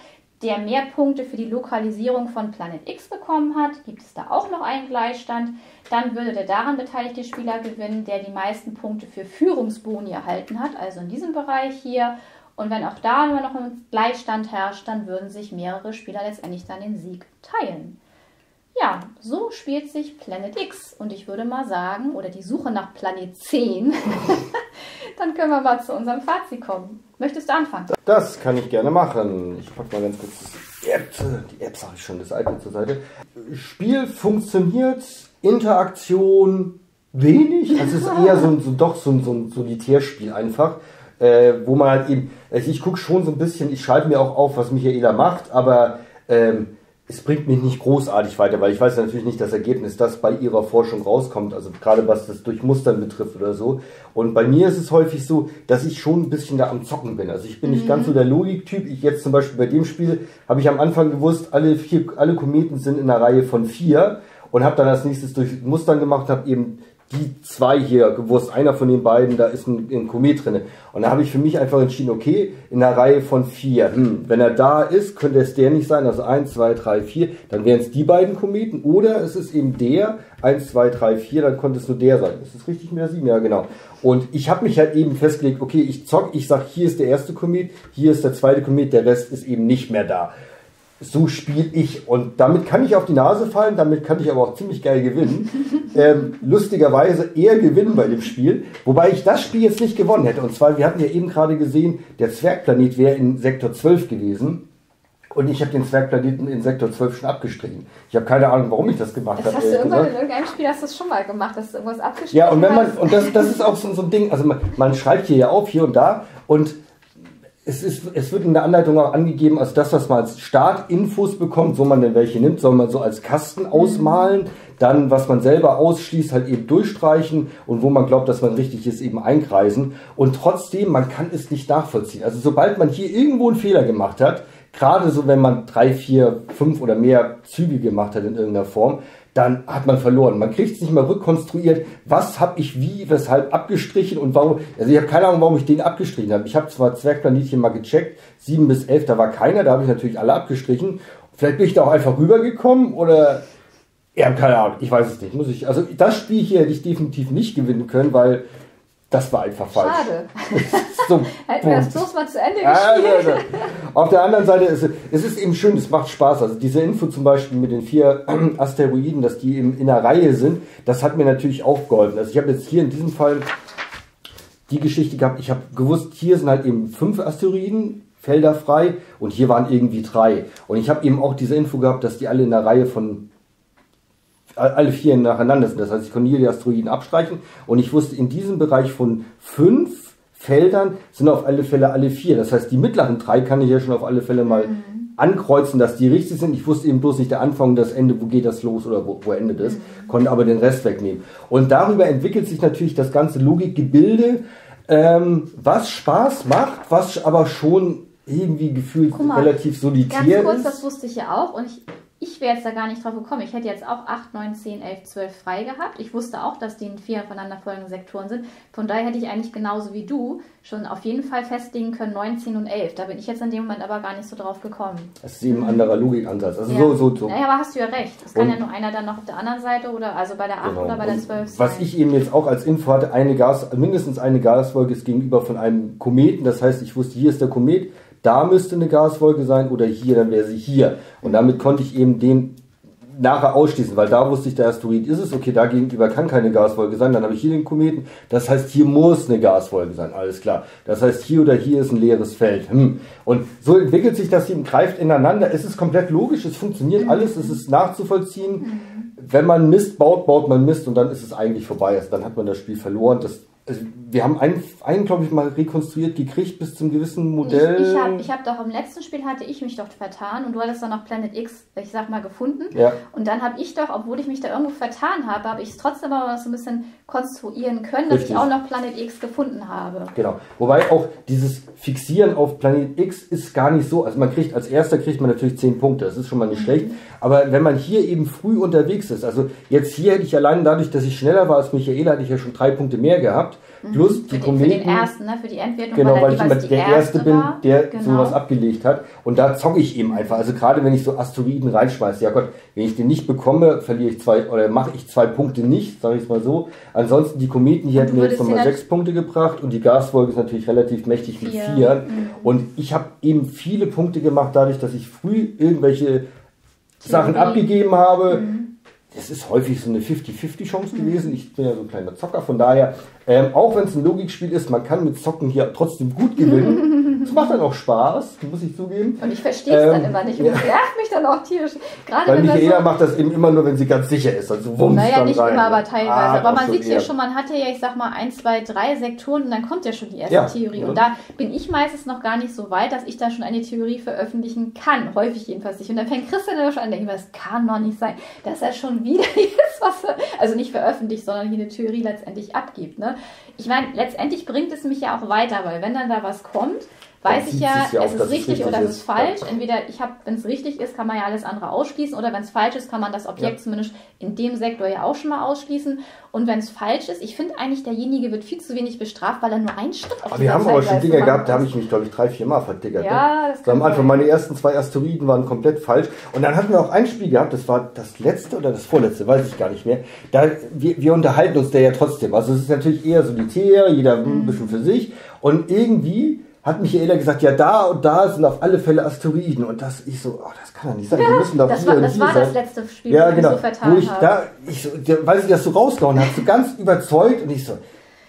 der mehr Punkte für die Lokalisierung von Planet X bekommen hat. Gibt es da auch noch einen Gleichstand? Dann würde der daran beteiligte Spieler gewinnen, der die meisten Punkte für Führungsboni erhalten hat, also in diesem Bereich hier. Und wenn auch da nur noch ein Gleichstand herrscht, dann würden sich mehrere Spieler letztendlich dann den Sieg teilen. Ja, so spielt sich Planet X. Und ich würde mal sagen, oder die Suche nach Planet 10, dann können wir mal zu unserem Fazit kommen. Möchtest du anfangen? Das kann ich gerne machen. Ich packe mal ganz kurz die App, die App sage ich schon, das iPad zur Seite. Spiel funktioniert, Interaktion wenig. Also es ist eher so, so doch so, so ein Solitärspiel einfach äh, wo man halt eben, also ich gucke schon so ein bisschen, ich schreibe mir auch auf, was Michaela macht, aber ähm, es bringt mich nicht großartig weiter, weil ich weiß natürlich nicht das Ergebnis, das bei ihrer Forschung rauskommt, also gerade was das Durchmustern betrifft oder so. Und bei mir ist es häufig so, dass ich schon ein bisschen da am Zocken bin. Also ich bin mhm. nicht ganz so der Logiktyp. Ich jetzt zum Beispiel bei dem Spiel habe ich am Anfang gewusst, alle vier, alle Kometen sind in einer Reihe von vier und habe dann als nächstes Durchmustern gemacht, habe eben die zwei hier gewusst, einer von den beiden, da ist ein, ein Komet drin. Und da habe ich für mich einfach entschieden, okay, in einer Reihe von vier, hm, wenn er da ist, könnte es der nicht sein, also eins, zwei, drei, vier, dann wären es die beiden Kometen, oder es ist eben der, eins, zwei, drei, vier, dann konnte es nur der sein. Ist das richtig mit der sieben? Ja, genau. Und ich habe mich halt eben festgelegt, okay, ich zock, ich sag, hier ist der erste Komet, hier ist der zweite Komet, der Rest ist eben nicht mehr da so spiele ich. Und damit kann ich auf die Nase fallen, damit kann ich aber auch ziemlich geil gewinnen. ähm, lustigerweise eher gewinnen bei dem Spiel. Wobei ich das Spiel jetzt nicht gewonnen hätte. Und zwar, wir hatten ja eben gerade gesehen, der Zwergplanet wäre in Sektor 12 gewesen. Und ich habe den Zwergplaneten in Sektor 12 schon abgestrichen. Ich habe keine Ahnung, warum ich das gemacht habe. Das hast du irgendwann in irgendeinem Spiel hast du das schon mal gemacht, dass du irgendwas abgestrichen Ja, und wenn man, und das, das ist auch so, so ein Ding, also man, man schreibt hier ja auf, hier und da, und es, ist, es wird in der Anleitung auch angegeben, als das, was man als Startinfos bekommt, wo man denn welche nimmt, soll man so als Kasten mhm. ausmalen, dann was man selber ausschließt, halt eben durchstreichen und wo man glaubt, dass man richtig ist, eben einkreisen. Und trotzdem, man kann es nicht nachvollziehen. Also sobald man hier irgendwo einen Fehler gemacht hat, gerade so wenn man drei, vier, fünf oder mehr Züge gemacht hat in irgendeiner Form, dann hat man verloren. Man kriegt es nicht mal rückkonstruiert, was habe ich wie, weshalb abgestrichen und warum. Also ich habe keine Ahnung, warum ich den abgestrichen habe. Ich habe zwar Zwergplanetchen mal gecheckt, sieben bis elf, da war keiner, da habe ich natürlich alle abgestrichen. Vielleicht bin ich da auch einfach rübergekommen oder ja, keine Ahnung, ich weiß es nicht. Muss ich, also das Spiel hier hätte ich definitiv nicht gewinnen können, weil das war einfach falsch. Schade. So, Hätten wir das bloß mal zu Ende gespielt. ja, ja. Auf der anderen Seite ist es ist eben schön, es macht Spaß. Also diese Info zum Beispiel mit den vier Asteroiden, dass die eben in der Reihe sind, das hat mir natürlich auch geholfen. Also ich habe jetzt hier in diesem Fall die Geschichte gehabt, ich habe gewusst, hier sind halt eben fünf Asteroiden, Felder frei und hier waren irgendwie drei. Und ich habe eben auch diese Info gehabt, dass die alle in der Reihe von alle vier nacheinander sind. Das heißt, ich konnte hier die Asteroiden abstreichen und ich wusste, in diesem Bereich von fünf Feldern sind auf alle Fälle alle vier. Das heißt, die mittleren drei kann ich ja schon auf alle Fälle mal ankreuzen, dass die richtig sind. Ich wusste eben bloß nicht der Anfang und das Ende, wo geht das los oder wo, wo endet es, konnte aber den Rest wegnehmen. Und darüber entwickelt sich natürlich das ganze Logikgebilde, ähm, was Spaß macht, was aber schon irgendwie gefühlt mal, relativ Ganz solitär kurz, ist. das wusste ich ja auch und ich, ich wäre jetzt da gar nicht drauf gekommen. Ich hätte jetzt auch 8, 9, 10, 11, 12 frei gehabt. Ich wusste auch, dass die in vier aufeinanderfolgenden Sektoren sind. Von daher hätte ich eigentlich genauso wie du schon auf jeden Fall festlegen können 9, 10 und 11. Da bin ich jetzt in dem Moment aber gar nicht so drauf gekommen. Das ist eben ein anderer Logikansatz. Also Ja. so, so, so. Naja, aber hast du ja recht. Es kann ja nur einer dann noch auf der anderen Seite oder also bei der 8 Genau. oder bei der Und 12 sein. Was ich eben jetzt auch als Info hatte, eine Gas, mindestens eine Gaswolke ist gegenüber von einem Kometen. Das heißt, ich wusste, hier ist der Komet, da müsste eine Gaswolke sein oder hier, dann wäre sie hier. Und damit konnte ich eben den nachher ausschließen, weil da wusste ich, der Asteroid ist es, okay, da gegenüber kann keine Gaswolke sein, dann habe ich hier den Kometen, das heißt, hier muss eine Gaswolke sein, alles klar. Das heißt, hier oder hier ist ein leeres Feld. Hm. Und so entwickelt sich das eben, greift ineinander, es ist komplett logisch, es funktioniert alles, es ist nachzuvollziehen. Wenn man Mist baut, baut man Mist und dann ist es eigentlich vorbei, also dann hat man das Spiel verloren. Das, also wir haben einen, einen glaube ich, mal rekonstruiert gekriegt bis zum gewissen Modell. Ich, ich habe ich hab doch im letzten Spiel hatte ich mich doch vertan und du hattest dann noch Planet X, ich sag mal, gefunden. Ja. Und dann habe ich doch, obwohl ich mich da irgendwo vertan habe, habe ich es trotzdem aber so ein bisschen konstruieren können, dass Richtig. ich auch noch Planet X gefunden habe. Genau. Wobei auch dieses Fixieren auf Planet X ist gar nicht so. Also man kriegt als erster kriegt man natürlich 10 Punkte. Das ist schon mal nicht schlecht. Aber wenn man hier eben früh unterwegs ist, also jetzt hier hätte ich allein dadurch, dass ich schneller war als Michaela, hätte ich ja schon drei Punkte mehr gehabt. Plus die Für den, für Kometen. den ersten, ne? für die Endwertung, Genau, weil ich immer der Erste bin, der genau. sowas abgelegt hat. Und da zocke ich eben einfach. Also gerade wenn ich so Asteroiden reinschmeiße, ja Gott, wenn ich den nicht bekomme, verliere ich zwei oder mache ich zwei Punkte nicht, sage ich es mal so. Ansonsten die Kometen hier hätten mir jetzt nochmal sechs Punkte gebracht und die Gaswolke ist natürlich relativ mächtig mit Vier. vier. Mhm. Und ich habe eben viele Punkte gemacht, dadurch, dass ich früh irgendwelche Sachen Theorie. abgegeben habe. Mhm. Es ist häufig so eine 50-50 Chance gewesen. Ich bin ja so ein kleiner Zocker, von daher, ähm, auch wenn es ein Logikspiel ist, man kann mit Zocken hier trotzdem gut gewinnen. Es macht dann auch Spaß, muss ich zugeben. Und ich verstehe es dann Ähm, immer nicht. Und ja. nervt mich dann auch tierisch. Gerade Weil Michaela so, macht das eben immer nur, wenn sie ganz sicher ist. Also wumms Naja, dann nicht rein. immer, aber teilweise. Ah, aber man sieht hier schon, man hat ja, ich sag mal, ein, zwei, drei Sektoren und dann kommt ja schon die erste Ja. Theorie. Ja. Und da bin ich meistens noch gar nicht so weit, dass ich da schon eine Theorie veröffentlichen kann. Häufig jedenfalls nicht. Und dann fängt Christian ja schon an, denke ich, das kann doch nicht sein, dass er schon wieder jetzt was, also nicht veröffentlicht, sondern hier eine Theorie letztendlich abgibt. Ne? Ich meine, letztendlich bringt es mich ja auch weiter, weil wenn dann da was kommt, weiß ich ja, es ja auch, ist richtig richtig oder es ist. falsch. Ja. Entweder ich habe, wenn es richtig ist, kann man ja alles andere ausschließen oder wenn es falsch ist, kann man das Objekt Ja. zumindest in dem Sektor ja auch schon mal ausschließen. Und wenn es falsch ist, ich finde eigentlich, derjenige wird viel zu wenig bestraft, weil er nur einen Schritt auf Aber wir haben aber schon machen gehabt, da habe ich mich, glaube ich, drei, vier Mal vertickert. Ja, ne? das so kann am Anfang, meine ersten zwei Asteroiden waren komplett falsch. Und dann hatten wir auch ein Spiel gehabt, das war das letzte oder das vorletzte, weiß ich gar nicht mehr. Da, wir, wir unterhalten uns da ja trotzdem. Also es ist natürlich eher solitär, jeder Mhm. ein bisschen für sich. Und irgendwie hat Michaela gesagt, ja, da und da sind auf alle Fälle Asteroiden. Und das, ich so, oh, das kann doch nicht sein. Wir müssen doch Das hier war, und das, hier war sein. das letzte Spiel, Ja, genau. so vertan Wo ich habe. da, ich so, weil sie das so rausgehauen hat, so ganz überzeugt und ich so,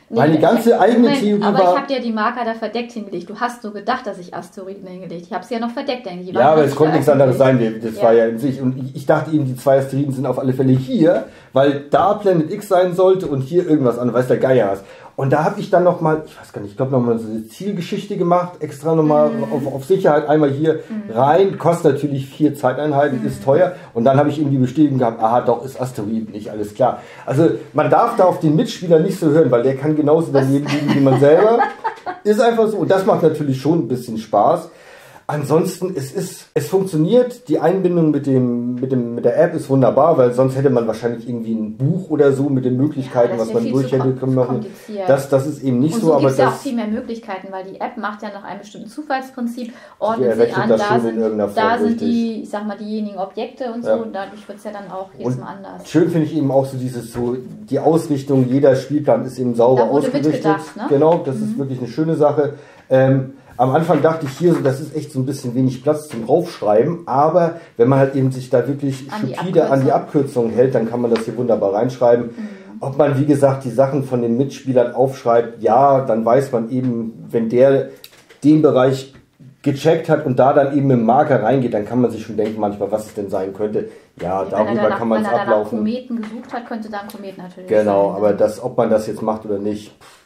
Nee, meine ich- ganze eigene Moment, Theorie aber war. ich habe dir die Marker da verdeckt hingelegt. Du hast so gedacht, dass ich Asteroiden hingelegt. Ich habe sie ja noch verdeckt, denke ich. Ja, aber es konnte nichts anderes sein. Das Ja. war ja in sich. Und ich- ich dachte eben, die zwei Asteroiden sind auf alle Fälle hier, weil da Planet X sein sollte und hier irgendwas anderes, weiß der Geier was. Und da habe ich dann nochmal, ich weiß gar nicht, ich glaube nochmal so eine Zielgeschichte gemacht, extra nochmal Mhm. auf, auf Sicherheit einmal hier rein. Kostet natürlich vier Zeiteinheiten, ist teuer. Und dann habe ich irgendwie bestätigen gehabt, aha, doch, ist Asteroid nicht, alles klar. Also man darf da auf den Mitspieler nicht so hören, weil der kann genauso daneben liegen wie man selber. Ist einfach so. Und das macht natürlich schon ein bisschen Spaß. Ansonsten, es ist, es funktioniert. Die Einbindung mit dem, mit dem, mit der App ist wunderbar, weil sonst hätte man wahrscheinlich irgendwie ein Buch oder so mit den Möglichkeiten, Ja, das was man durch hätte kom- machen. Das, das ist eben nicht Und so, so aber gibt es ja auch das, viel mehr Möglichkeiten, weil die App macht ja nach einem bestimmten Zufallsprinzip, ordnet sie an, das da sind, irgendeiner da Form, sind die, ich sag mal, diejenigen Objekte und so, Ja. und dadurch wird es ja dann auch jedes Und Mal anders. Schön finde ich eben auch so dieses so, die Ausrichtung, jeder Spielplan ist eben sauber Da wurde ausgerichtet. mitgedacht, ne? Genau, das ist wirklich eine schöne Sache. Ähm, am Anfang dachte ich hier so, das ist echt so ein bisschen wenig Platz zum Draufschreiben, aber wenn man halt eben sich da wirklich An stupide an die Abkürzungen hält, dann kann man das hier wunderbar reinschreiben. Mhm. Ob man, wie gesagt, die Sachen von den Mitspielern aufschreibt, ja, dann weiß man eben, wenn der den Bereich gecheckt hat und da dann eben mit dem Marker reingeht, dann kann man sich schon denken manchmal, was es denn sein könnte. Ja, wenn er darüber danach, kann man wenn es er danach ablaufen. Kometen gesucht hat, könnte da ein Komet natürlich Genau, sein. aber das, ob man das jetzt macht oder nicht, pff,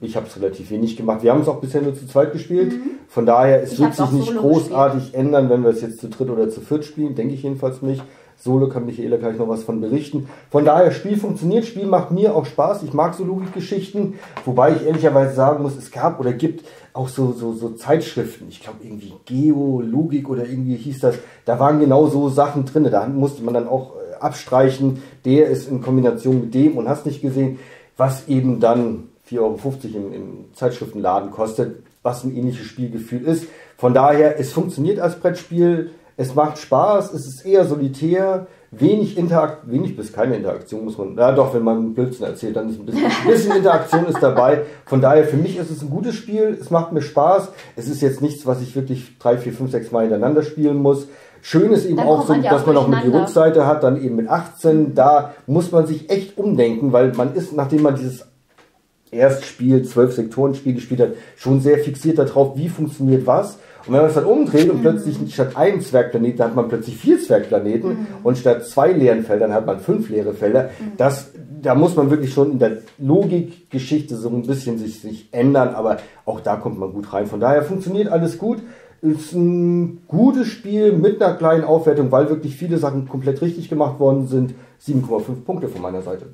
ich habe es relativ wenig gemacht. Wir haben es auch bisher nur zu zweit gespielt. Von daher, es Mhm. Ich wird sich nicht solo großartig ändern, wenn wir es jetzt zu dritt oder zu viert spielen. Denke ich jedenfalls nicht. Solo kann Michaela gleich noch was von berichten. Von daher, Spiel funktioniert, Spiel macht mir auch Spaß. Ich mag so Logikgeschichten, wobei ich ehrlicherweise sagen muss, es gab oder gibt auch so, so, so Zeitschriften. Ich glaube irgendwie Geologik oder irgendwie hieß das. Da waren genau so Sachen drin. Da musste man dann auch äh, abstreichen. Der ist in Kombination mit dem und hast nicht gesehen, was eben dann 4,50 Euro im, im Zeitschriftenladen kostet, was ein ähnliches Spielgefühl ist. Von daher, es funktioniert als Brettspiel, es macht Spaß, es ist eher solitär, wenig Interakt, wenig bis keine Interaktion muss man, ja doch, wenn man Blödsinn erzählt, dann ist ein bisschen, ein bisschen Interaktion ist dabei. Von daher, für mich ist es ein gutes Spiel, es macht mir Spaß. Es ist jetzt nichts, was ich wirklich drei, vier, fünf, sechs Mal hintereinander spielen muss. Schön ist eben Dann auch so, man dass auch man auch mit die. Rückseite hat, dann eben mit 18. Da muss man sich echt umdenken, weil man ist, nachdem man dieses Erstspiel, zwölf Sektoren-Spiel gespielt hat, schon sehr fixiert darauf, wie funktioniert was. Und wenn man es dann umdreht und plötzlich statt einem Zwergplaneten hat man plötzlich vier Zwergplaneten und statt zwei leeren Feldern hat man fünf leere Felder, das, da muss man wirklich schon in der Logikgeschichte so ein bisschen sich, sich ändern, aber auch da kommt man gut rein. Von daher funktioniert alles gut. Ist ein gutes Spiel mit einer kleinen Aufwertung, weil wirklich viele Sachen komplett richtig gemacht worden sind. 7,5 Punkte von meiner Seite.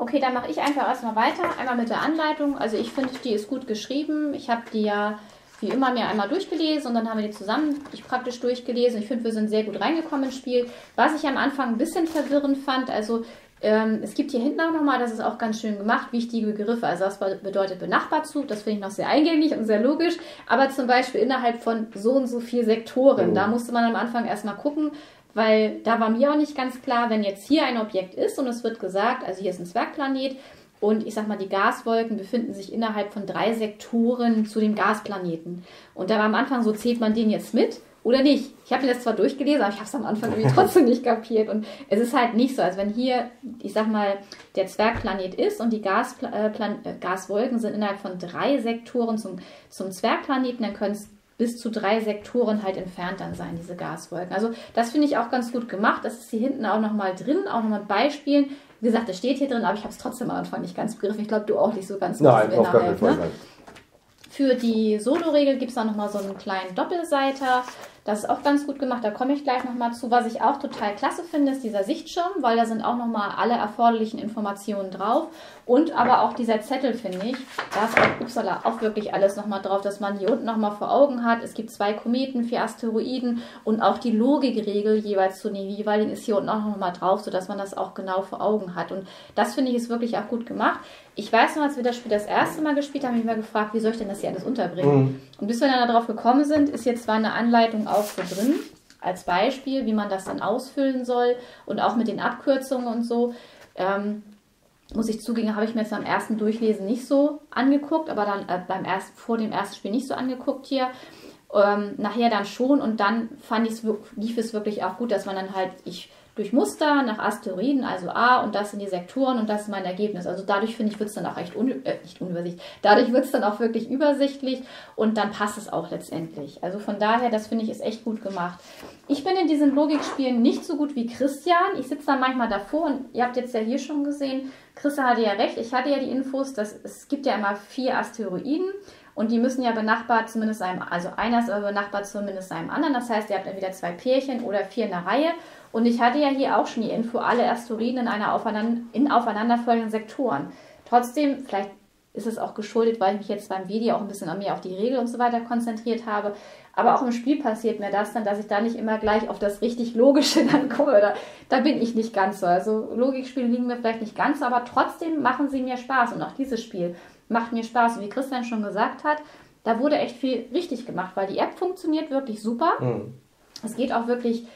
Okay, dann mache ich einfach erstmal weiter. Einmal mit der Anleitung. Also ich finde, die ist gut geschrieben. Ich habe die ja wie immer mir einmal durchgelesen und dann haben wir die zusammen ich praktisch durchgelesen. Ich finde, wir sind sehr gut reingekommen ins Spiel. Was ich am Anfang ein bisschen verwirrend fand, also ähm, es gibt hier hinten auch nochmal, das ist auch ganz schön gemacht, wichtige Begriffe. Also das bedeutet benachbart zu, das finde ich noch sehr eingängig und sehr logisch. Aber zum Beispiel innerhalb von so und so vier Sektoren, Oh. da musste man am Anfang erstmal gucken, weil da war mir auch nicht ganz klar, wenn jetzt hier ein Objekt ist und es wird gesagt, also hier ist ein Zwergplanet und ich sag mal, die Gaswolken befinden sich innerhalb von drei Sektoren zu dem Gasplaneten. Und da war am Anfang so, zählt man den jetzt mit oder nicht? Ich habe mir das zwar durchgelesen, aber ich habe es am Anfang irgendwie trotzdem nicht kapiert. Und es ist halt nicht so, als wenn hier, ich sag mal, der Zwergplanet ist und die Gaspla äh, äh, Gaswolken sind innerhalb von drei Sektoren zum, zum Zwergplaneten, dann können es bis zu drei Sektoren halt entfernt dann sein, diese Gaswolken. Also das finde ich auch ganz gut gemacht. Das ist hier hinten auch nochmal drin, auch nochmal mit Beispielen. Wie gesagt, das steht hier drin, aber ich habe es trotzdem am Anfang nicht ganz begriffen. Ich glaube, du auch nicht so ganz Nein, auf gar keinen Fall. ne? Nein. Für die Solo-Regel gibt es dann nochmal so einen kleinen Doppelseiter. Das ist auch ganz gut gemacht, da komme ich gleich nochmal zu. Was ich auch total klasse finde, ist dieser Sichtschirm, weil da sind auch nochmal alle erforderlichen Informationen drauf. Und aber auch dieser Zettel, finde ich, da ist auch, upsala, auch wirklich alles nochmal drauf, dass man hier unten nochmal vor Augen hat. Es gibt zwei Kometen, vier Asteroiden und auch die Logikregel jeweils zu den jeweiligen ist hier unten auch nochmal drauf, sodass man das auch genau vor Augen hat. Und das finde ich ist wirklich auch gut gemacht. Ich weiß noch, als wir das Spiel das erste Mal gespielt haben, habe ich mich mal gefragt, wie soll ich denn das hier alles unterbringen? Und bis wir dann darauf gekommen sind, ist jetzt zwar eine Anleitung auch so drin, als Beispiel, wie man das dann ausfüllen soll und auch mit den Abkürzungen und so. Ähm, muss ich zugeben, habe ich mir jetzt beim ersten Durchlesen nicht so angeguckt, aber dann äh, beim ersten, vor dem ersten Spiel nicht so angeguckt hier. Ähm, nachher dann schon und dann fand ich es lief es wirklich auch gut, dass man dann halt ich durch Muster nach Asteroiden, also A und das sind die Sektoren und das ist mein Ergebnis. Also dadurch finde ich, wird es dann auch echt un äh, nicht unübersichtlich. Dadurch wird es dann auch wirklich übersichtlich und dann passt es auch letztendlich. Also von daher, das finde ich ist echt gut gemacht. Ich bin in diesen Logikspielen nicht so gut wie Christian. Ich sitze da manchmal davor und ihr habt jetzt ja hier schon gesehen, Christian hatte ja recht. Ich hatte ja die Infos, dass es gibt ja immer vier Asteroiden und die müssen ja benachbart zumindest einem, also einer ist aber benachbart zumindest einem anderen. Das heißt, ihr habt entweder zwei Pärchen oder vier in der Reihe. Und ich hatte ja hier auch schon die Info, alle Asteroiden in einer aufeinander, in aufeinanderfolgenden Sektoren. Trotzdem, vielleicht ist es auch geschuldet, weil ich mich jetzt beim Video auch ein bisschen mehr auf die Regel und so weiter konzentriert habe. Aber auch im Spiel passiert mir das dann, dass ich da nicht immer gleich auf das richtig Logische dann komme. Da, da bin ich nicht ganz so. Also Logikspiele liegen mir vielleicht nicht ganz, aber trotzdem machen sie mir Spaß. Und auch dieses Spiel macht mir Spaß. Und wie Christian schon gesagt hat, da wurde echt viel richtig gemacht, weil die App funktioniert wirklich super. Mhm. Es geht auch wirklich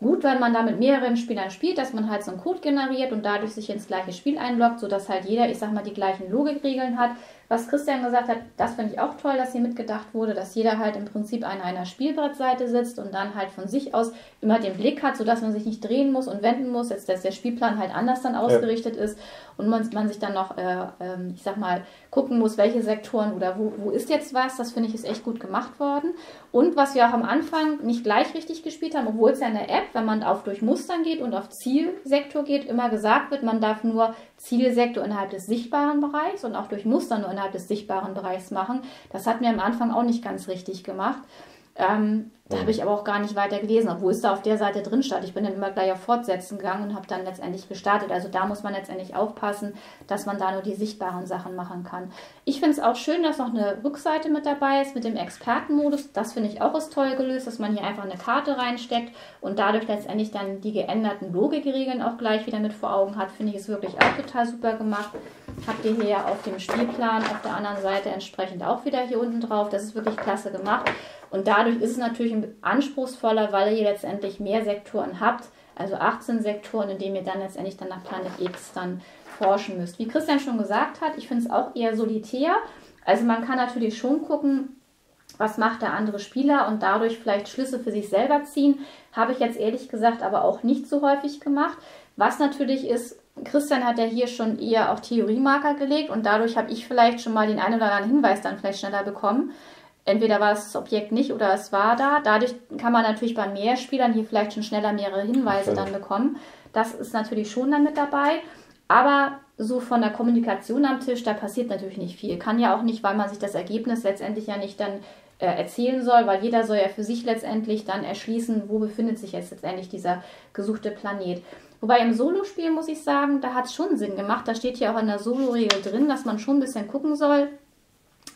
gut, wenn man da mit mehreren Spielern spielt, dass man halt so einen Code generiert und dadurch sich ins gleiche Spiel einloggt, sodass halt jeder, ich sag mal, die gleichen Logikregeln hat. Was Christian gesagt hat, das finde ich auch toll, dass hier mitgedacht wurde, dass jeder halt im Prinzip an einer Spielbrettseite sitzt und dann halt von sich aus immer den Blick hat, sodass man sich nicht drehen muss und wenden muss, jetzt dass der Spielplan halt anders dann ausgerichtet ja. ist und man, man, sich dann noch, äh, äh, ich sag mal, gucken muss, welche Sektoren oder wo, wo ist jetzt was. Das finde ich ist echt gut gemacht worden. Und was wir auch am Anfang nicht gleich richtig gespielt haben, obwohl es ja in der App, wenn man auf durch Mustern geht und auf Zielsektor geht, immer gesagt wird, man darf nur Zielsektor innerhalb des sichtbaren Bereichs und auch durch Muster nur innerhalb des sichtbaren Bereichs machen. Das hat mir am Anfang auch nicht ganz richtig gemacht. Ähm, da habe ich aber auch gar nicht weiter gelesen, obwohl es da auf der Seite drin stand. Ich bin dann immer gleich auf Fortsetzen gegangen und habe dann letztendlich gestartet. Also da muss man letztendlich aufpassen, dass man da nur die sichtbaren Sachen machen kann. Ich finde es auch schön, dass noch eine Rückseite mit dabei ist mit dem Expertenmodus. Das finde ich auch ist toll gelöst, dass man hier einfach eine Karte reinsteckt und dadurch letztendlich dann die geänderten Logikregeln auch gleich wieder mit vor Augen hat. Finde ich es wirklich auch total super gemacht. Habt ihr hier auf dem Spielplan auf der anderen Seite entsprechend auch wieder hier unten drauf. Das ist wirklich klasse gemacht. Und dadurch ist es natürlich anspruchsvoller, weil ihr letztendlich mehr Sektoren habt, also 18 Sektoren, in denen ihr dann letztendlich dann nach Planet X dann forschen müsst. Wie Christian schon gesagt hat, ich finde es auch eher solitär. Also man kann natürlich schon gucken, was macht der andere Spieler und dadurch vielleicht Schlüsse für sich selber ziehen. Habe ich jetzt ehrlich gesagt aber auch nicht so häufig gemacht. Was natürlich ist, Christian hat ja hier schon eher auf Theoriemarker gelegt und dadurch habe ich vielleicht schon mal den einen oder anderen Hinweis dann vielleicht schneller bekommen entweder war das Objekt nicht oder es war da. Dadurch kann man natürlich bei mehr Spielern hier vielleicht schon schneller mehrere Hinweise dann bekommen. Das ist natürlich schon dann mit dabei. Aber so von der Kommunikation am Tisch, da passiert natürlich nicht viel. Kann ja auch nicht, weil man sich das Ergebnis letztendlich ja nicht dann äh, erzählen soll, weil jeder soll ja für sich letztendlich dann erschließen, wo befindet sich jetzt letztendlich dieser gesuchte Planet. Wobei im Solospiel muss ich sagen, da hat es schon Sinn gemacht. Da steht ja auch in der Solo-Regel drin, dass man schon ein bisschen gucken soll.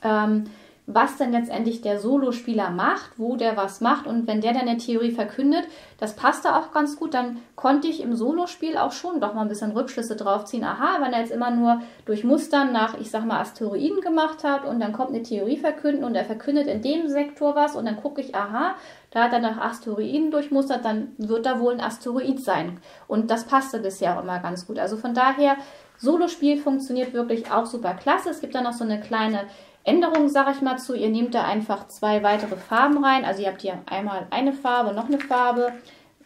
Ähm, was denn letztendlich der Solospieler macht, wo der was macht und wenn der dann eine Theorie verkündet, das passte auch ganz gut, dann konnte ich im Solospiel auch schon doch mal ein bisschen Rückschlüsse drauf ziehen. Aha, wenn er jetzt immer nur durch Mustern nach, ich sag mal, Asteroiden gemacht hat und dann kommt eine Theorie verkünden und er verkündet in dem Sektor was und dann gucke ich, aha, da hat er nach Asteroiden durchmustert, dann wird da wohl ein Asteroid sein. Und das passte bisher auch immer ganz gut. Also von daher, Solospiel funktioniert wirklich auch super klasse. Es gibt da noch so eine kleine Änderung, sage ich mal zu. Ihr nehmt da einfach zwei weitere Farben rein. Also ihr habt hier einmal eine Farbe, noch eine Farbe.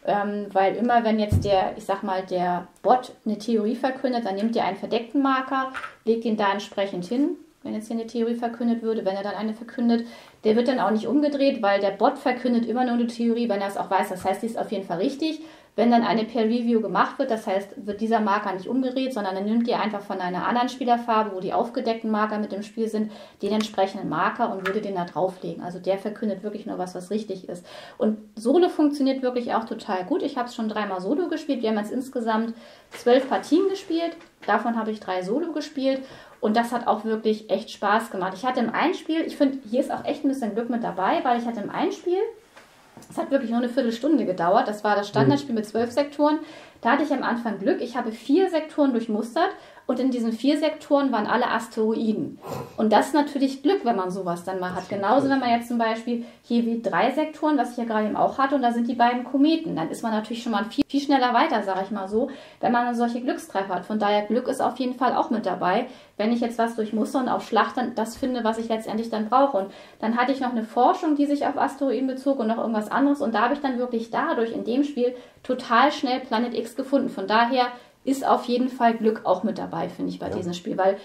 Ähm, weil immer, wenn jetzt der, ich sag mal, der Bot eine Theorie verkündet, dann nehmt ihr einen verdeckten Marker, legt ihn da entsprechend hin, wenn jetzt hier eine Theorie verkündet würde, wenn er dann eine verkündet. Der wird dann auch nicht umgedreht, weil der Bot verkündet immer nur eine Theorie, wenn er es auch weiß. Das heißt, die ist auf jeden Fall richtig. Wenn dann eine Peer Review gemacht wird, das heißt, wird dieser Marker nicht umgedreht, sondern dann nimmt ihr einfach von einer anderen Spielerfarbe, wo die aufgedeckten Marker mit dem Spiel sind, den entsprechenden Marker und würde den da drauflegen. Also der verkündet wirklich nur was, was richtig ist. Und Solo funktioniert wirklich auch total gut. Ich habe es schon dreimal Solo gespielt. Wir haben jetzt insgesamt zwölf Partien gespielt. Davon habe ich drei Solo gespielt. Und das hat auch wirklich echt Spaß gemacht. Ich hatte im Einspiel, ich finde, hier ist auch echt ein bisschen Glück mit dabei, weil ich hatte im Einspiel es hat wirklich nur eine Viertelstunde gedauert. Das war das Standardspiel mit zwölf Sektoren. Da hatte ich am Anfang Glück. Ich habe vier Sektoren durchmustert und in diesen vier Sektoren waren alle Asteroiden. Und das ist natürlich Glück, wenn man sowas dann mal hat. Genauso, wenn man jetzt zum Beispiel hier wie drei Sektoren, was ich ja gerade eben auch hatte, und da sind die beiden Kometen. Dann ist man natürlich schon mal viel, viel schneller weiter, sage ich mal so, wenn man solche Glückstreffer hat. Von daher, Glück ist auf jeden Fall auch mit dabei. Wenn ich jetzt was durchmuster und auf Schlacht dann das finde, was ich letztendlich dann brauche. Und dann hatte ich noch eine Forschung, die sich auf Asteroiden bezog und noch irgendwas anderes. Und da habe ich dann wirklich dadurch in dem Spiel total schnell Planet X gefunden. Von daher ist auf jeden Fall Glück auch mit dabei, finde ich, bei ja. diesem Spiel, weil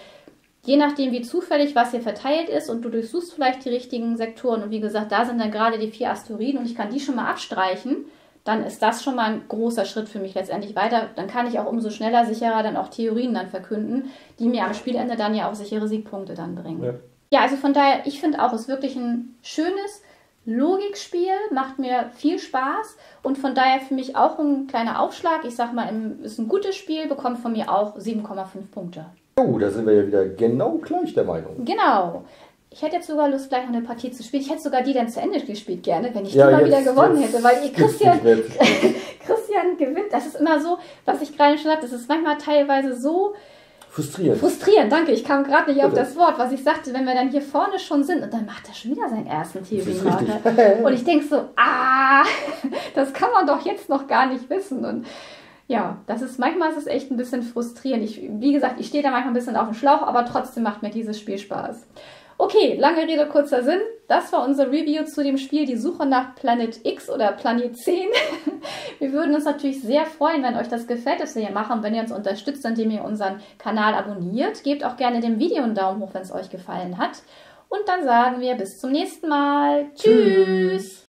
je nachdem, wie zufällig was hier verteilt ist und du durchsuchst vielleicht die richtigen Sektoren und wie gesagt, da sind dann gerade die vier Asteroiden und ich kann die schon mal abstreichen, dann ist das schon mal ein großer Schritt für mich letztendlich weiter. Dann kann ich auch umso schneller, sicherer dann auch Theorien dann verkünden, die mir am Spielende dann ja auch sichere Siegpunkte dann bringen. Ja, ja also von daher, ich finde auch, es ist wirklich ein schönes, Logikspiel, macht mir viel Spaß und von daher für mich auch ein kleiner Aufschlag. Ich sag mal, ist ein gutes Spiel, bekommt von mir auch 7,5 Punkte. Oh, da sind wir ja wieder genau gleich der Meinung. Genau. Ich hätte jetzt sogar Lust, gleich noch eine Partie zu spielen. Ich hätte sogar die dann zu Ende gespielt gerne, wenn ich Ja, die mal wieder gewonnen hätte. Weil Christian. Christian gewinnt. Das ist immer so, was ich gerade schon hatte. Das ist manchmal teilweise so Frustrierend. frustrierend. Danke, ich kam gerade nicht auf Bitte. das Wort, was ich sagte, wenn wir dann hier vorne schon sind und dann macht er schon wieder seinen ersten Theoriemarker. richtig. Und ich denke so, ah, das kann man doch jetzt noch gar nicht wissen. Und ja, das ist manchmal ist es echt ein bisschen frustrierend. Ich, wie gesagt, ich stehe da manchmal ein bisschen auf dem Schlauch, aber trotzdem macht mir dieses Spiel Spaß. Okay, lange Rede, kurzer Sinn. Das war unser Review zu dem Spiel Die Suche nach Planet X oder Planet 10. Wir würden uns natürlich sehr freuen, wenn euch das gefällt, was wir hier machen, wenn ihr uns unterstützt, indem ihr unseren Kanal abonniert. Gebt auch gerne dem Video einen Daumen hoch, wenn es euch gefallen hat. Und dann sagen wir bis zum nächsten Mal. Tschüss.